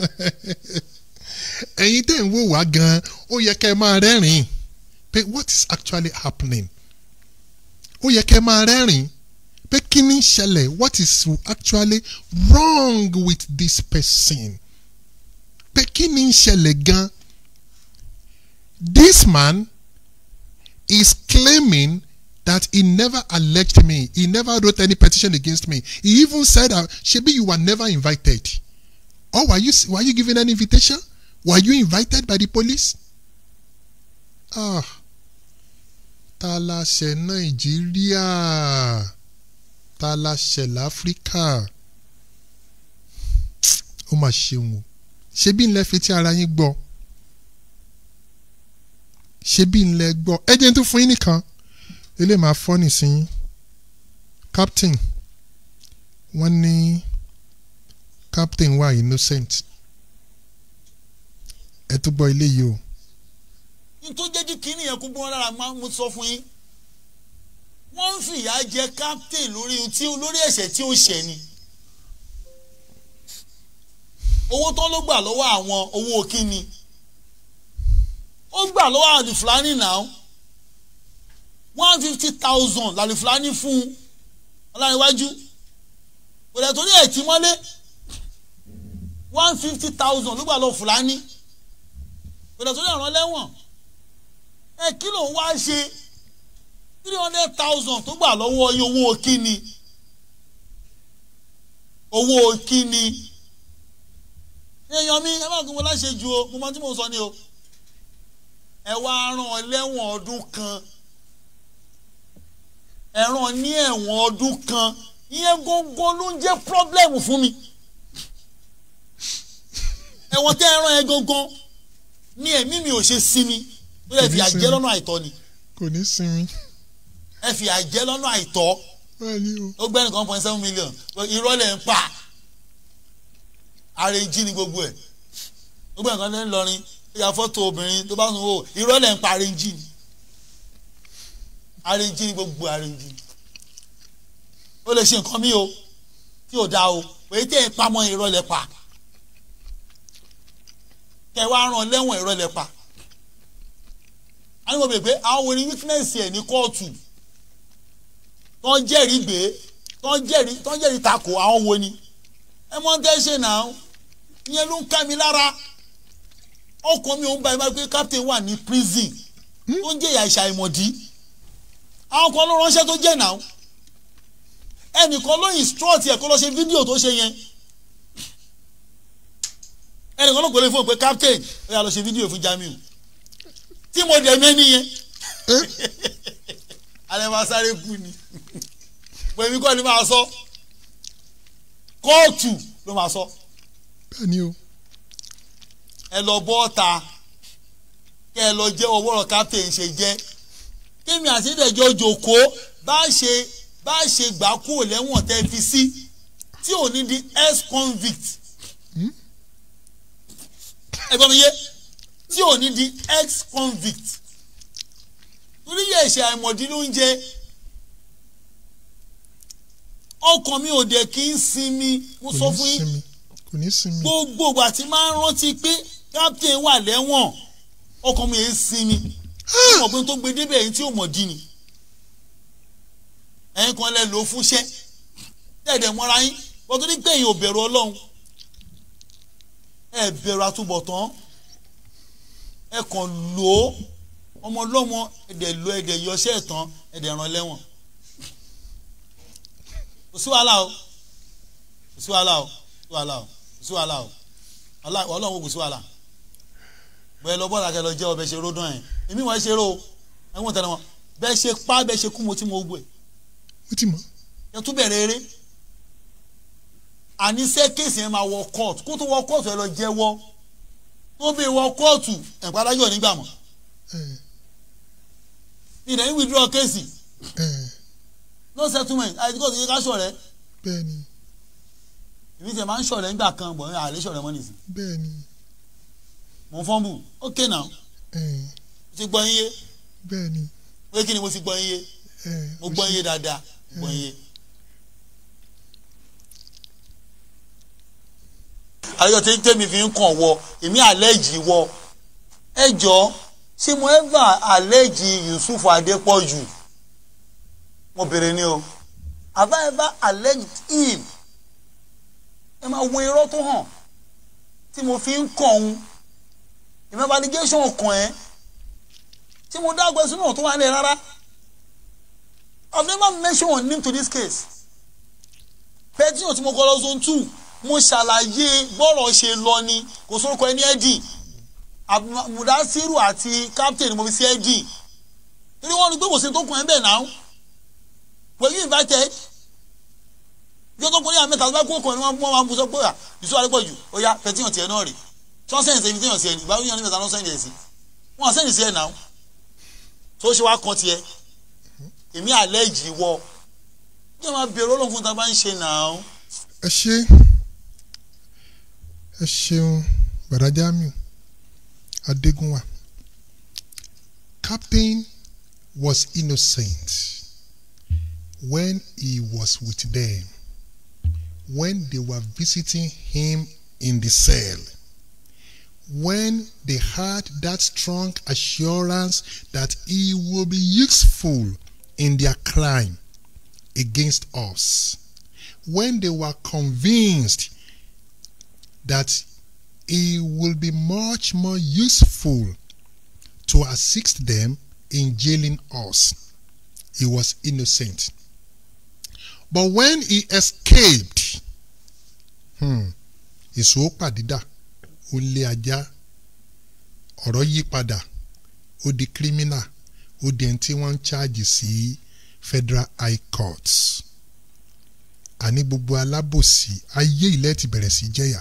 ẹ̀yin tẹ̀ ń wò wá gan-an ó yẹ kẹ́ ẹ máa rẹ́rìn-ín. Pé what is actually happening? Ó yẹ kẹ́ ẹ máa rẹ́rìn-ín pé kí ni ṣẹlẹ̀? What is actually wrong with this person? Pé kí ni ṣẹlẹ̀ gan-an this man is claiming that he never alleged me. He never wrote any petition against me. He even said uh, shebi you were never invited. Or were you were you given an invitation? Were you invited by the police? Ah ta la ṣe nàìjíríà ta la ṣe láfíríkà ó mà ṣeun o. Ṣebí ńlẹ fetí ara yín gbọ́? Ṣebí ńlẹ gbọ́? Ẹ jẹ́ n tún fún yín nìkan. Ilé máa fọ́ nísìnyí. Captain wọ́n ní captain wà innocent. Ẹ tún gbọ́ ilé yìí o. n tó jẹ́ kí kinní yẹn kó gbọ́n lára mo sọ fún yín wọ́n ń fìyà jẹ captain lórí tí lórí ẹ̀ṣẹ̀ tí ó ṣẹ̀ ni. Owó tó ló gbà lọ́wọ́ àwọn owó kíni? Ó gbà lọ́wọ́ àwọn Fulani now one fifty thousand làlè Fulani fún ọlọ́rinwájú kò dẹ̀ torí ẹ̀ tí mọ́lé. One fifty thousand ló gbà lọ Fulani. Kò dẹ̀ torí ọ̀ràn lẹ́wọ̀n. Ẹ kí ló ń wá ṣe three hundred thousand tó gbà lọ́wọ́ yín owó kíni? Owó kíni? Èèyàn mi ẹ má gbọ́n mo láṣẹ ju o mo mọ tí mo sọ ni o. Ẹ wá rán ọ lẹ́wọ̀n ọdún kan. Ẹ rán ní ẹ̀wọ̀n ọdún kan. Ìyẹn gangan ló ń jẹ́ problem fún mi. Ẹ̀wọ̀n tẹ́ ẹran ẹ gangan ní ẹ̀mí mi ò ṣe sinmi. Ó lè fi àjẹ́ lọ́nà àìtọ́ ni. Kò ní sinmi ẹ fi àjẹ́ lọ́nà àìtọ́. Ó gbẹ́ nìkan point seven million. Irọ́ lẹ̀ ń pa. Àrèjì ni gbogbo ẹ̀. Ó gbẹ́ nìkan lẹ́ ń lọrin. Ya fọ́tò obìnrin tó bá sùn wò. Irọ́ lẹ̀ ń pa àrèjì ni. Àrèjì ni gbogbo àrèjì ó lè ṣe nǹkan mí o tí ò dáa o. Èyí tẹ́ ẹ pamọ́ irọ́ lẹ̀ pa. Kẹ wá rán lẹ́wọ̀n irọ́ lẹ̀ pa. Mo bèèrè pé àwọn wo ni weakness ẹ̀ ní kóòtù tó ń jẹ́rìí gbé tó ń jẹ́rìí tó ń jẹ́rìí takò àwọn wo ni? Ẹ mọ tẹ́ ṣe náà. Ìyẹn ló ń ká mi lára. Ọkàn mi ò ń bá ẹ máa pé captain wà ní prison. Tó ń jẹ̀yà ìṣàìmọ̀dí àwọn kan ló ránṣẹ́ tó jẹ́ náà. Ẹnìkan ló instruct ẹ̀ kó lọ ṣe fídíò tó ṣe yẹn. Ẹnìkan ló gbọ́dọ̀ fún un pé captain ó yà lọ ṣe fídíò fún Jamiu. Tí mo dẹ̀ mẹ́ni yẹn. Alẹ́ máa sáré kú ni pèmí kọ́ ni máa sọ. Kóòtù ló máa sọ. Bẹ́ẹ̀ni o. Ẹ lọ bọ́ ọ̀ta kẹ́ ẹ lọ jẹ́ ọwọ́rọ̀ captain ṣe jẹ́. Kémi àti ìdẹ̀jọ́ jòkó bá ṣe bá ṣe gbà kúrò lẹ́wọ̀n tẹ́ fi sí tí ò ní di ex convict ẹgbọ́n mi yé? Tí ò ní di ex convict torí yẹ ẹ̀ṣẹ̀ àìmọ̀dí ló ń jẹ ọkàn mi ò dẹ̀ kí ń sinmi. Mo sọ fún yín. gbogbo ìgbà tí máa ń rántí pé captain wà lẹ́wọ̀n ọkàn mi èé sinmi. Ó mọ̀ pé tó gbé débẹ̀ yìí tí ò mọ̀ dí ni. Ẹ̀yin kan lẹ lò ó fúnṣẹ́ tẹ̀dẹ̀ mọ́ra yín. Wọ́n tó ní èyí ò bẹ̀rù ọlọ́run. Ẹ bẹ̀rù àtúbọ̀tán ẹ kàn lò ó. Ọmọ ọlọ́mọ ẹ̀dẹ̀ lo ẹ̀dẹ̀ yọṣẹ́ ẹ̀tàn ẹ̀dẹ̀ ràn lẹ́wọ̀n kò sí wàhálà o. Kò sí wàhálà o. Kò sí wàhálà o. Kò sí wàhálà o. Ọlọ́run kò sí wàhálà? Bẹ́ẹ̀ lọ bọ́ọ̀lù akẹ́ lọ jẹ́ ọ bẹ́ẹ̀ ṣe ródán ẹ̀. Èmi wọ́n ṣe ró o. Ẹ̀wọ̀n tẹ̀lé wọn. Bẹ́ẹ̀ ṣe pa bẹ́ẹ̀ ṣe kú mo tí mo gbé ó ti mọ̀. Ẹ tún bẹ̀rẹ̀ eré. Àníṣe kéèsì yẹn máa wọ court? Kó tó wọ court ẹ lọ jẹ́wọ́. Tó bẹ wọ kóòtù ẹ̀pádájọ́ nígbà mọ́. Ìdẹ̀ ń withdraw kéèsì no settlement. Àìsíkò sí ká ṣọ̀rẹ́. Bẹ́ẹ̀ni. Ìbí tẹ̀ máa ń ṣọ̀rẹ́ nígbà kan bọ̀ àlè ṣọ̀rẹ́ mọ́ nìsín bẹ́ẹ̀ni. Mo fọ́n bù. Okay now. Ẹ̀, mo ti gbọ́ yé? Bẹ́ẹ̀ni. Pé kí ni mo ti gbọ́ ẹ̀, mo gbọ́ yé dáadáa. Gbọ́ yé. àyọ̀ tí tèmi fi ń kàn wọ èmi àlẹ́jì wọ. Ẹ jọ ṣé mo ever àlẹ́jì Yusuf Adépọ̀jù mo bèrè ni o. Have I ever alleged him? Ẹ máa wo irọ́ tó hàn tí mo fi ń kàn òun. Ìmọ̀ validation kàn ẹ́. Tí mo dágbé sínú ọ̀tún wà lẹ̀ rárá. I've never mentioned one name to this case. Petition tí mo kọ lọ zone two mo ṣàlàyé bọ́rọ̀ ṣe lọ ni. Kò sórúkọ ẹni ẹ̀dì mudasiru àti captain mo fi sí ẹ̀dì torí wọ́n ní pé kò sí tó kún ẹ̀ bẹ́ẹ̀ náà were you invited yóò tó kún ní àmì mẹ́ta tó bá kún ọkàn ni wọ́n máa ń bu sọ pé à Yusuf Adépọ̀jù ó yá petition tiẹ̀ náà rè tí wọ́n sẹ́yìn wọ́n sí ẹni ìbáwí yàn ní mẹ́ta ló sẹ́yìn sí? Wọ́n sẹ́yìn sí ẹ̀ náà. Tó ṣe wá kan tiẹ̀. Èmi àlẹ́ jì wọ. Yóò máa bẹ̀rù Ọlọ́run fún ta bá ń ṣe náà. Ẹ ṣe ẹ ṣeun bàdá Jamiu Adégúnwà. Captain was innocent when he was with them when they were visiting him in the cell when they had that strong assurance that he will be useful in their crime against us when they were convinced that he will be much more useful to assist them in jailing us, he was innocent. But when he escaped, hmm, èso pàdídà ó lé ajá ọ̀rọ̀ yí padà ó di criminal ó di ẹni tí wọ́n ń charge sí federal high courts. Àní gbogbo alábòsí ayé ilẹ̀ ti bẹ̀rẹ̀ sí jẹ̀yà